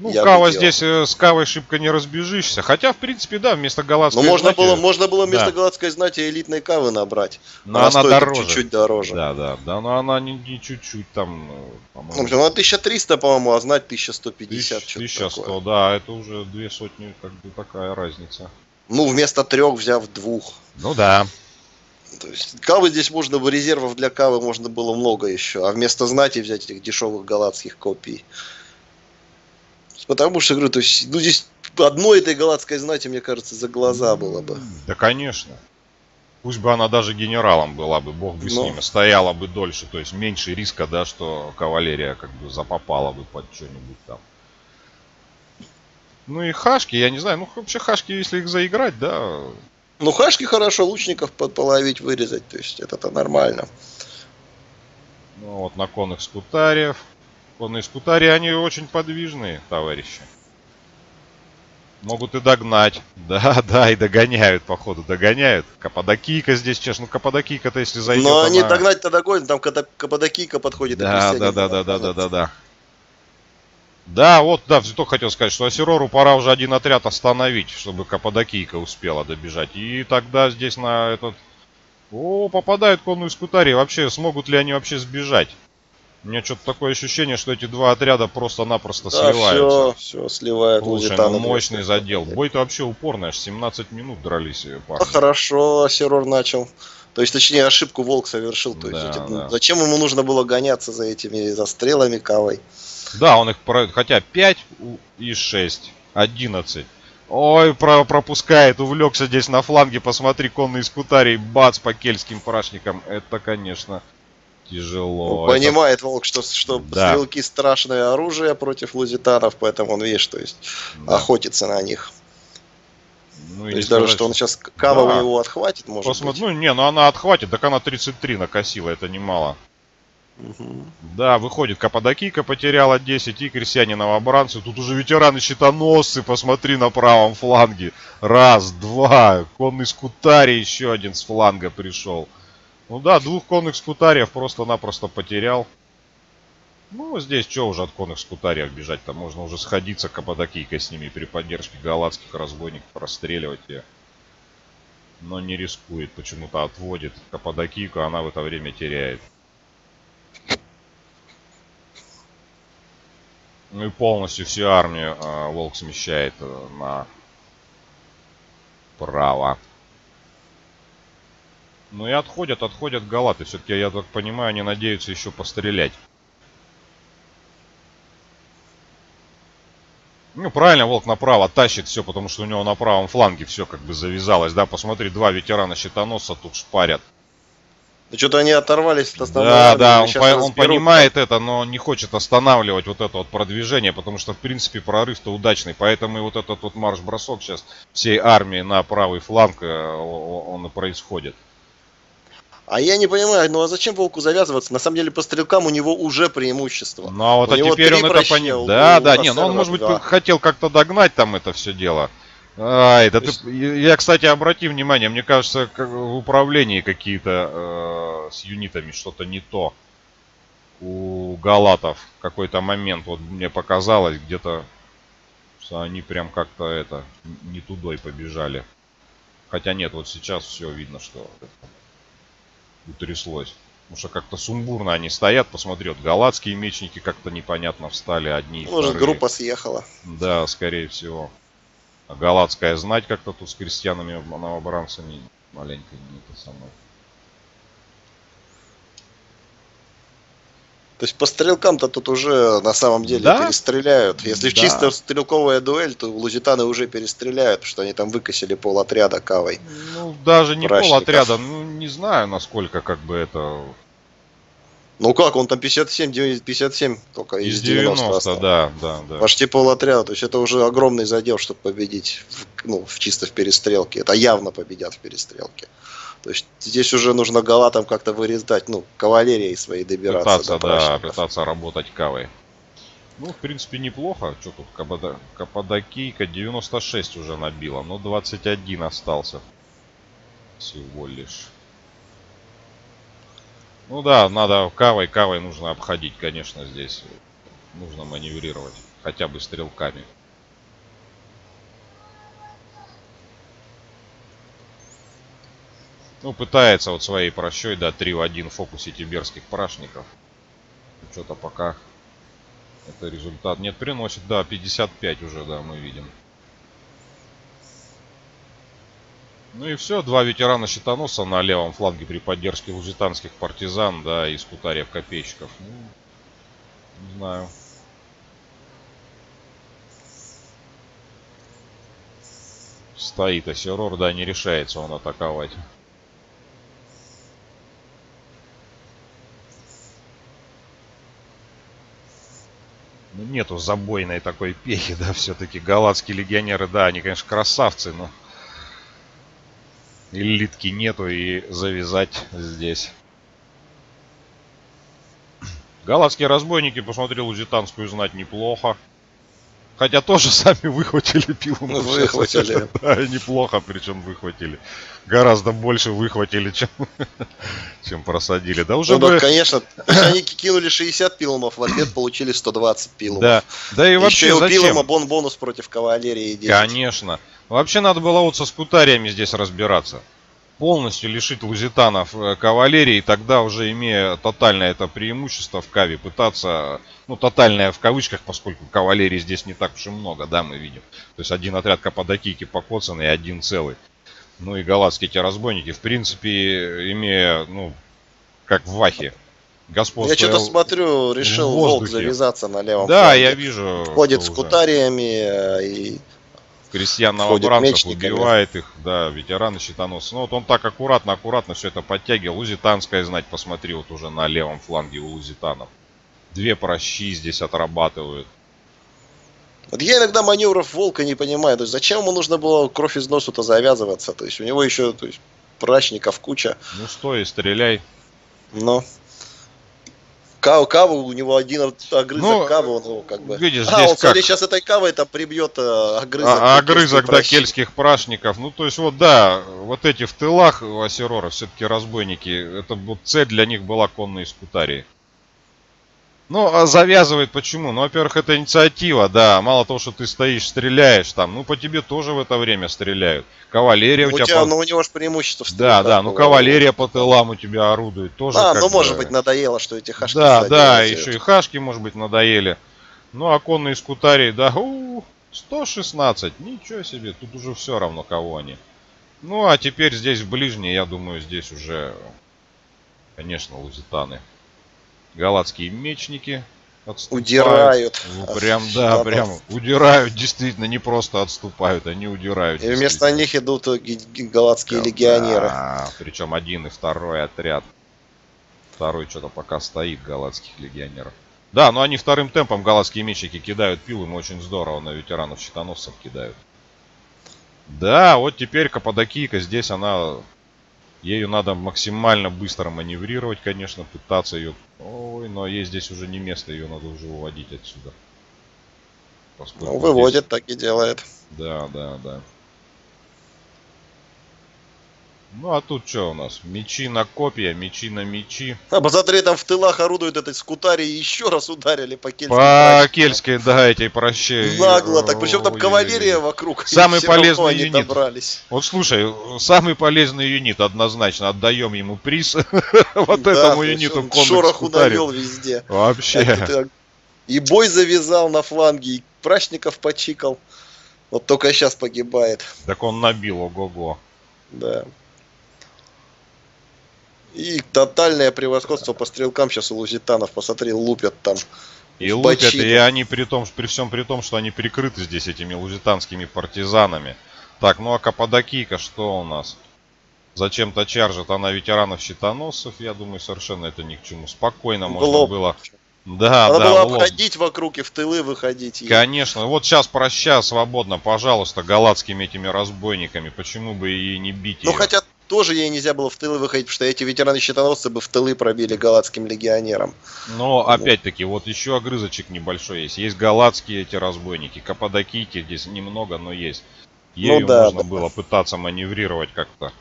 Ну, я Кава здесь э, с Кавой шибко не разбежишься. Хотя, в принципе, да, вместо галатской Но можно знати... было, можно было вместо да. галатской знати элитной Кавы набрать. Но она, она дороже. чуть-чуть дороже. Да, да, да, но она не, не чуть-чуть там, по-моему. Ну, она 1300, по-моему, а знать 1150. 1100, такое. да, это уже две сотни, как бы такая разница. Ну, вместо трех взяв двух. Ну да. То есть кавы здесь можно, резервов для кавы можно было много еще, а вместо знати взять этих дешевых галатских копий. Потому что, говорю, то есть, ну здесь одной этой галатской знати, мне кажется, за глаза было бы. Да, конечно. Пусть бы она даже генералом была бы, бог бы с Но... ними, стояла бы дольше, то есть меньше риска, да, что кавалерия как бы запопала бы под что-нибудь там. Ну и хашки, я не знаю, ну вообще хашки, если их заиграть, да. Ну хашки хорошо, лучников половить, вырезать, то есть это-то нормально. Ну вот на конных скутариев. Конные скутари, они очень подвижные, товарищи. Могут и догнать. Да, да, и догоняют, походу, догоняют. Каппадокийка здесь сейчас. Ну, Каппадокийка-то, если зайдет, Но они она... догнать-то догонят, там Каппадокийка подходит. Да, да, да, да, да, да, да, да. Да, вот, да, только хотел сказать, что Асерору пора уже один отряд остановить, чтобы Каппадокийка успела добежать. И тогда здесь на этот... О, попадают конную скутари. Вообще, смогут ли они вообще сбежать? У меня что-то такое ощущение, что эти два отряда просто-напросто да, сливаются. Все, все сливают. Слушай, ну мощный задел. Бой-то вообще упорный, аж 17 минут дрались парни. Ну, хорошо, Серор начал. То есть, точнее, ошибку Волк совершил. То да, есть, да. Зачем ему нужно было гоняться за этими застрелами кавой? Да, он их проводит. Хотя 5 и 6. 11. Ой, про пропускает, увлекся здесь на фланге. Посмотри, конный скутарий, бац по кельтским прашникам. Это, конечно, Тяжело. Он понимает волк, что, что да. стрелки страшное оружие против лузитанов, поэтому он, видишь, то есть да. охотится на них. Ну, то есть даже что он сейчас кава да. его отхватит, может Посмотри, быть. Ну не, ну она отхватит, так она 33 накосила, это немало. Угу. Да, выходит, Каппадокийка потеряла 10, и крестьяне новобранцы. Тут уже ветераны щитоносцы, посмотри на правом фланге. Раз, два, конный скутарий еще один с фланга пришел. Ну да, двух конных скутариев просто-напросто потерял. Ну, здесь что уже от конных скутариев бежать-то? Можно уже сходиться каппадокийкой с ними при поддержке галатских разбойников, расстреливать ее. Но не рискует, почему-то отводит каппадокийку, она в это время теряет. Ну и полностью всю армию э, Волк смещает э, на право. Ну и отходят, отходят галаты. Все-таки, я так понимаю, они надеются еще пострелять. Ну, правильно, Волк направо тащит все, потому что у него на правом фланге все как бы завязалось, да? Посмотри, два ветерана щитоносца тут шпарят. Да что-то они оторвались от основного. Да, да, он, по, он понимает это, но не хочет останавливать вот это вот продвижение, потому что, в принципе, прорыв-то удачный. Поэтому и вот этот вот марш-бросок сейчас всей армии на правый фланг, э, он и происходит. А я не понимаю, ну а зачем волку завязываться? На самом деле по стрелкам у него уже преимущество. Ну а вот у а теперь он это понял. Да, да, не, ну он может быть да. хотел как-то догнать там это все дело. Ай, да есть... ты, я, кстати, обрати внимание, мне кажется, в управлении какие-то э, с юнитами что-то не то. У галатов какой-то момент, вот мне показалось, где-то что они прям как-то это, не тудой побежали. Хотя нет, вот сейчас все видно, что утряслось. Потому что как-то сумбурно они стоят, посмотри, вот галатские мечники как-то непонятно встали одни. Может, вторые. группа съехала. Да, скорее всего. А галатская знать как-то тут с крестьянами, новобранцами маленько не это самое. То есть по стрелкам-то тут уже на самом деле да? перестреляют. Если да. чисто стрелковая дуэль, то лузитаны уже перестреляют, потому что они там выкосили пол отряда кавой. Ну, даже не пол отряда, ну не знаю, насколько как бы это... Ну как, он там 57, 57 только из, из 90, 90 да, да, да. Почти полотряда, то есть это уже огромный задел, чтобы победить, в, ну, в чисто в перестрелке. Это явно победят в перестрелке. То есть здесь уже нужно галатам как-то вырезать, ну, кавалерией своей добираться. Пытаться, до да, пытаться работать кавой. Ну, в принципе, неплохо. Что тут. Каппадокийка 96 уже набила, но 21 остался. Всего лишь. Ну да, надо кавой, кавой нужно обходить, конечно, здесь. Нужно маневрировать, хотя бы стрелками. Ну, пытается вот своей прощой, да, 3 в 1 фокусе тиберских прашников. Что-то пока это результат нет приносит. Да, 55 уже, да, мы видим. Ну и все, два ветерана щитоносца на левом фланге при поддержке лузитанских партизан, да, и скутариев копейщиков. Ну, не знаю. Стоит Асерор, да, не решается он атаковать. Нету забойной такой пехи, да, все-таки галатские легионеры, да, они, конечно, красавцы, но элитки нету и завязать здесь. Галатские разбойники, посмотрел, лузитанскую знать неплохо. Хотя тоже сами выхватили пилу. Ну, выхватили. Да, неплохо причем выхватили. Гораздо больше выхватили, чем, чем просадили. Да уже ну, бы... да, конечно. Они кинули 60 пилумов, в ответ получили 120 пилумов. Да, да и вообще Еще зачем? пилума бон бонус против кавалерии 10. Конечно. Вообще надо было вот со скутариями здесь разбираться полностью лишить лузитанов э, кавалерии, и тогда уже имея тотальное это преимущество в Каве, пытаться, ну, тотальное в кавычках, поскольку кавалерии здесь не так уж и много, да, мы видим. То есть один отряд Каппадокийки покоцанный и один целый. Ну и галатские эти разбойники, в принципе, имея, ну, как в Вахе, господство. Я что-то смотрю, решил волк завязаться на левом Да, фланге. я вижу. Ходит с кутариями э, и крестьян-новобранцев, убивает их, да, ветераны щитоносцы. Ну вот он так аккуратно, аккуратно все это подтягивал. Лузитанская знать, посмотри, вот уже на левом фланге у лузитанов. Две прощи здесь отрабатывают. Вот я иногда маневров волка не понимаю. То есть зачем ему нужно было кровь из носу-то завязываться? То есть у него еще то есть, прачников куча. Ну стой, стреляй. Ну. Каву, каву, у него один огрызок ну, кавы, он его как бы... Видишь, а, здесь он, смотри, сейчас этой кавой это прибьет э, огрызок. А, огрызок, да, кельтских прашников. Ну, то есть, вот, да, вот эти в тылах у Асерора все-таки разбойники, это вот цель для них была конные скутарии. Ну, а завязывает почему? Ну, во-первых, это инициатива, да. Мало того, что ты стоишь, стреляешь там, ну, по тебе тоже в это время стреляют. Кавалерия ну, у тебя... тебя по... Ну, у него же преимущество в Да, да, ну, кавалерия по тылам у тебя орудует тоже. А, ну, бы... может быть, надоело, что эти хашки... Да, да, еще и хашки, может быть, надоели. Ну, оконные скутарии, да, у, 116, ничего себе, тут уже все равно, кого они. Ну, а теперь здесь в ближней, я думаю, здесь уже, конечно, лузитаны галатские мечники отступают. Удирают. Ну, прям, да, прям удирают, действительно, не просто отступают, они удирают. И вместо них идут галатские прям, легионеры. Да, причем один и второй отряд. Второй что-то пока стоит галатских легионеров. Да, но они вторым темпом галатские мечники кидают пилы, им очень здорово на ветеранов щитоносцев кидают. Да, вот теперь Каппадокийка здесь она Ею надо максимально быстро маневрировать, конечно, пытаться ее... Ой, но ей здесь уже не место, ее надо уже уводить отсюда. Поскольку ну, выводит, здесь... так и делает. Да, да, да. Ну а тут что у нас? Мечи на копья, мечи на мечи. А посмотри, там в тылах орудует этой скутари и еще раз ударили по кельской. По кельской, да, эти прощи. Нагло так. Причем там кавалерия вокруг. Самый полезный юнит. Добрались. Вот слушай, самый полезный юнит однозначно. Отдаем ему приз. Вот этому юниту Шороху навел везде. Вообще. И бой завязал на фланге, и прачников почикал. Вот только сейчас погибает. Так он набил, ого-го. Да. И тотальное превосходство по стрелкам сейчас у лузитанов, посмотри, лупят там. И лупят, бочину. и они при том, при всем при том, что они прикрыты здесь этими лузитанскими партизанами. Так, ну а Каппадокийка что у нас? зачем-то чаржит она ветеранов щитоносцев, я думаю, совершенно это ни к чему. Спокойно можно было да, Надо да, было обходить вокруг и в тылы выходить. Конечно. Вот сейчас проща свободно, пожалуйста, галатскими этими разбойниками. Почему бы и не бить Ну, ее? хотя тоже ей нельзя было в тылы выходить, потому что эти ветераны-щитоносцы бы в тылы пробили галатским легионерам. Но, опять-таки, вот еще огрызочек небольшой есть. Есть галатские эти разбойники. Каппадокийки здесь немного, но есть. Ею ну, да, можно да. было пытаться маневрировать как-то.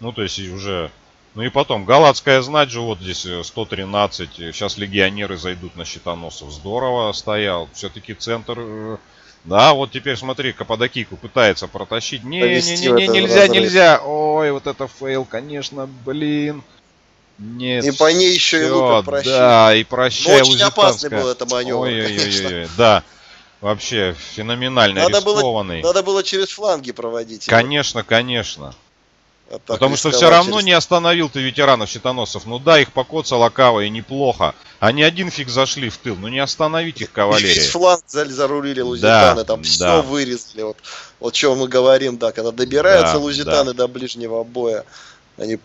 Ну, то есть уже ну и потом, галатская знать же, вот здесь 113, э, сейчас легионеры зайдут на щитоносов. Здорово стоял, все-таки центр... Да, вот теперь смотри, Каппадокийку пытается протащить. Не-не-не, нельзя, разрыв. нельзя. Ой, вот это fail, конечно, блин. Нет, и по ней еще все, и лупят пращей. Да, и пращей, Но очень опасный был это маневр, ой, ой, ой, ой, да. Вообще феноменально надо рискованный. Было, надо было через фланги проводить. Конечно, конечно. А Потому что все равно через... не остановил ты ветеранов щитоносцев. Ну да, их покоцал Акава и неплохо. Они один фиг зашли в тыл. Ну не остановить их кавалерия. Весь фланг зарулили лузитаны, да, там да. все вырезали. Вот, вот что мы говорим, да, когда добираются да, лузитаны да. до ближнего боя, они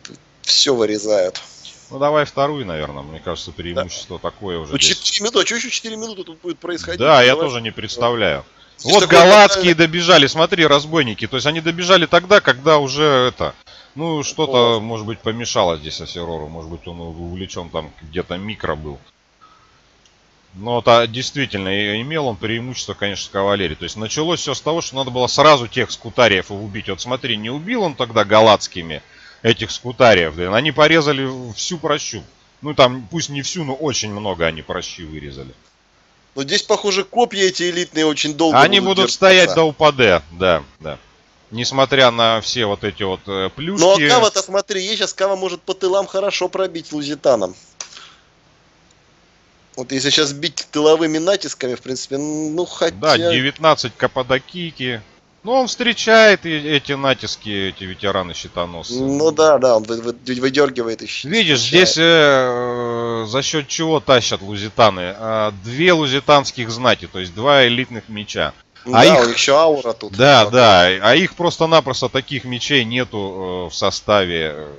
все вырезают. Ну давай вторую, наверное. Мне кажется, преимущество да. такое уже. Ну 4 здесь. минуты, а что еще 4 минуты тут будет происходить? Да, давай. я тоже не представляю. Вот галатские добежали, смотри, разбойники. То есть они добежали тогда, когда уже это ну, что-то, может быть, помешало здесь Асерору. Может быть, он увлечен там где-то микро был. Но это действительно имел он преимущество, конечно, с кавалерией. То есть началось все с того, что надо было сразу тех скутариев убить. Вот смотри, не убил он тогда галатскими этих скутариев. Да, они порезали всю прощу. Ну там, пусть не всю, но очень много они прощи вырезали. Но здесь, похоже, копья эти элитные очень долго Они будут, будут стоять до УПД, да, да. Несмотря на все вот эти вот э, плюшки. Ну а Кава-то смотри, ей сейчас Кава может по тылам хорошо пробить лузитаном. Вот если сейчас бить тыловыми натисками, в принципе, ну хотя... Да, 19 Каппадокийки. Ну, он встречает эти натиски, эти ветераны щитоносцы. Ну да, да, он выдергивает их. Видишь, здесь э, за счет чего тащат лузитаны? Э, две лузитанских знати, то есть два элитных меча. Ну, а да, их... еще аура тут. Да, да, а их просто-напросто таких мечей нету э, в составе, э,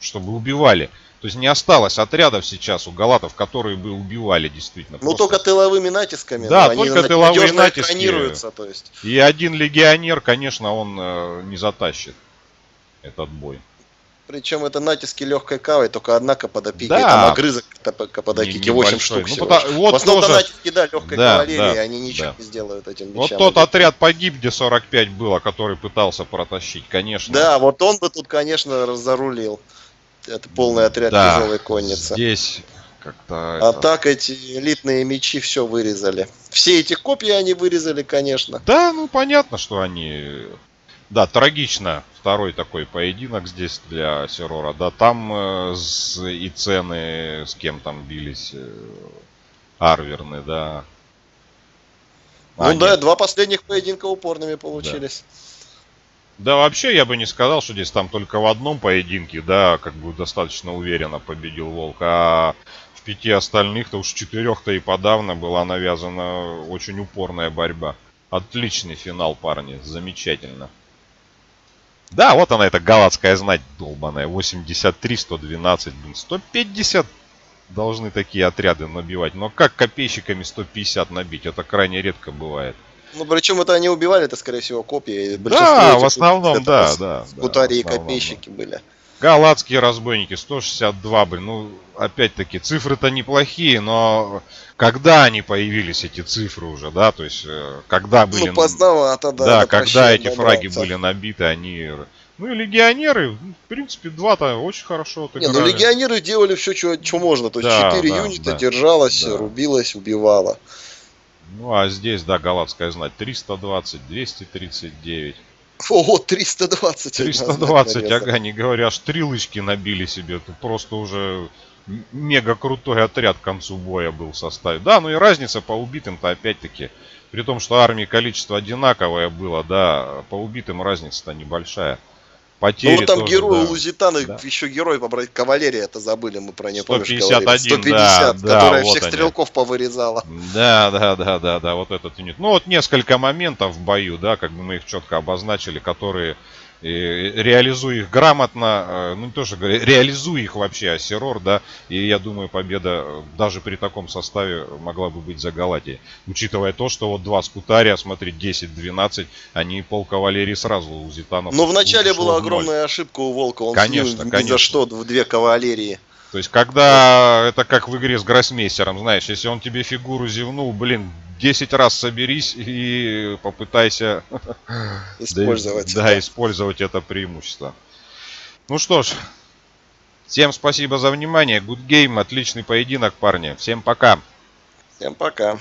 чтобы убивали. То есть не осталось отрядов сейчас у галатов, которые бы убивали действительно. Ну просто. только тыловыми натисками. Да, только они тыловые натиски. То есть. И один легионер, конечно, он э, не затащит этот бой. Причем это натиски легкой кавы, только одна каподопика, да. и там огрызок каподопики, 8 штук ну, всего. Потому, вот В основном тоже... натиски, да, легкой да, кавалерии, да, они ничего да. не сделают этим мечам. Вот тот отряд погиб, где 45 было, который пытался протащить, конечно. Да, вот он бы тут, конечно, зарулил. Это полный отряд да, тяжелой конницы. Здесь как-то... А это... так эти элитные мечи все вырезали. Все эти копии они вырезали, конечно. Да, ну понятно, что они да, трагично второй такой поединок здесь для Серора. Да, там э, с, и цены с кем там бились э, Арверны, да. А, ну нет. да, два последних поединка упорными получились. Да. да, вообще я бы не сказал, что здесь там только в одном поединке, да, как бы достаточно уверенно победил Волк, а в пяти остальных-то уж четырех-то и подавно была навязана очень упорная борьба. Отличный финал, парни, замечательно. Да, вот она, эта галатская знать долбаная. 83, 112, блин, 150 должны такие отряды набивать. Но как копейщиками 150 набить? Это крайне редко бывает. Ну, причем это они убивали, это, скорее всего, копии. Да, в основном, да, да. Гутари да, копейщики да. были. Галатские разбойники, 162, блин, ну, опять-таки, цифры-то неплохие, но когда они появились, эти цифры уже, да, то есть, э, когда ну, были... Ну, поздновато, да. Да, когда эти фраги были набиты, они... Ну и легионеры, в принципе, два-то очень хорошо отыграли. Не, ну легионеры делали все, что, что можно. То есть да, 4 да, юнита да, держалась, да. рубилась, убивала. Ну а здесь, да, галатская знать 320, 239. Ого, 320. 320, ага, не говоря, аж три лычки набили себе. Это просто уже мега крутой отряд к концу боя был в составе. Да, ну и разница по убитым-то опять-таки. При том, что армии количество одинаковое было, да, по убитым разница-то небольшая. Потери ну, там тоже, герой да. Лузитана, да. еще герой побрать, кавалерия это забыли, мы про нее 151, 150, да, которая да, всех вот стрелков они. повырезала. Да, да, да, да, да, вот этот юнит. Ну вот несколько моментов в бою, да, как бы мы их четко обозначили, которые реализуй их грамотно, э, ну не то, что реализуй их вообще, Асерор, да, и я думаю, победа э, даже при таком составе могла бы быть за Галатией. Учитывая то, что вот два скутария, смотри, 10-12, они пол кавалерии сразу у Зитанов. Но вначале была огромная ошибка у Волка, он конечно, конечно. за что в две кавалерии. То есть, когда это как в игре с гроссмейстером, знаешь, если он тебе фигуру зевнул, блин, 10 раз соберись и попытайся использовать, да, да, использовать это преимущество. Ну что ж, всем спасибо за внимание. Good game, отличный поединок, парни. Всем пока. Всем пока.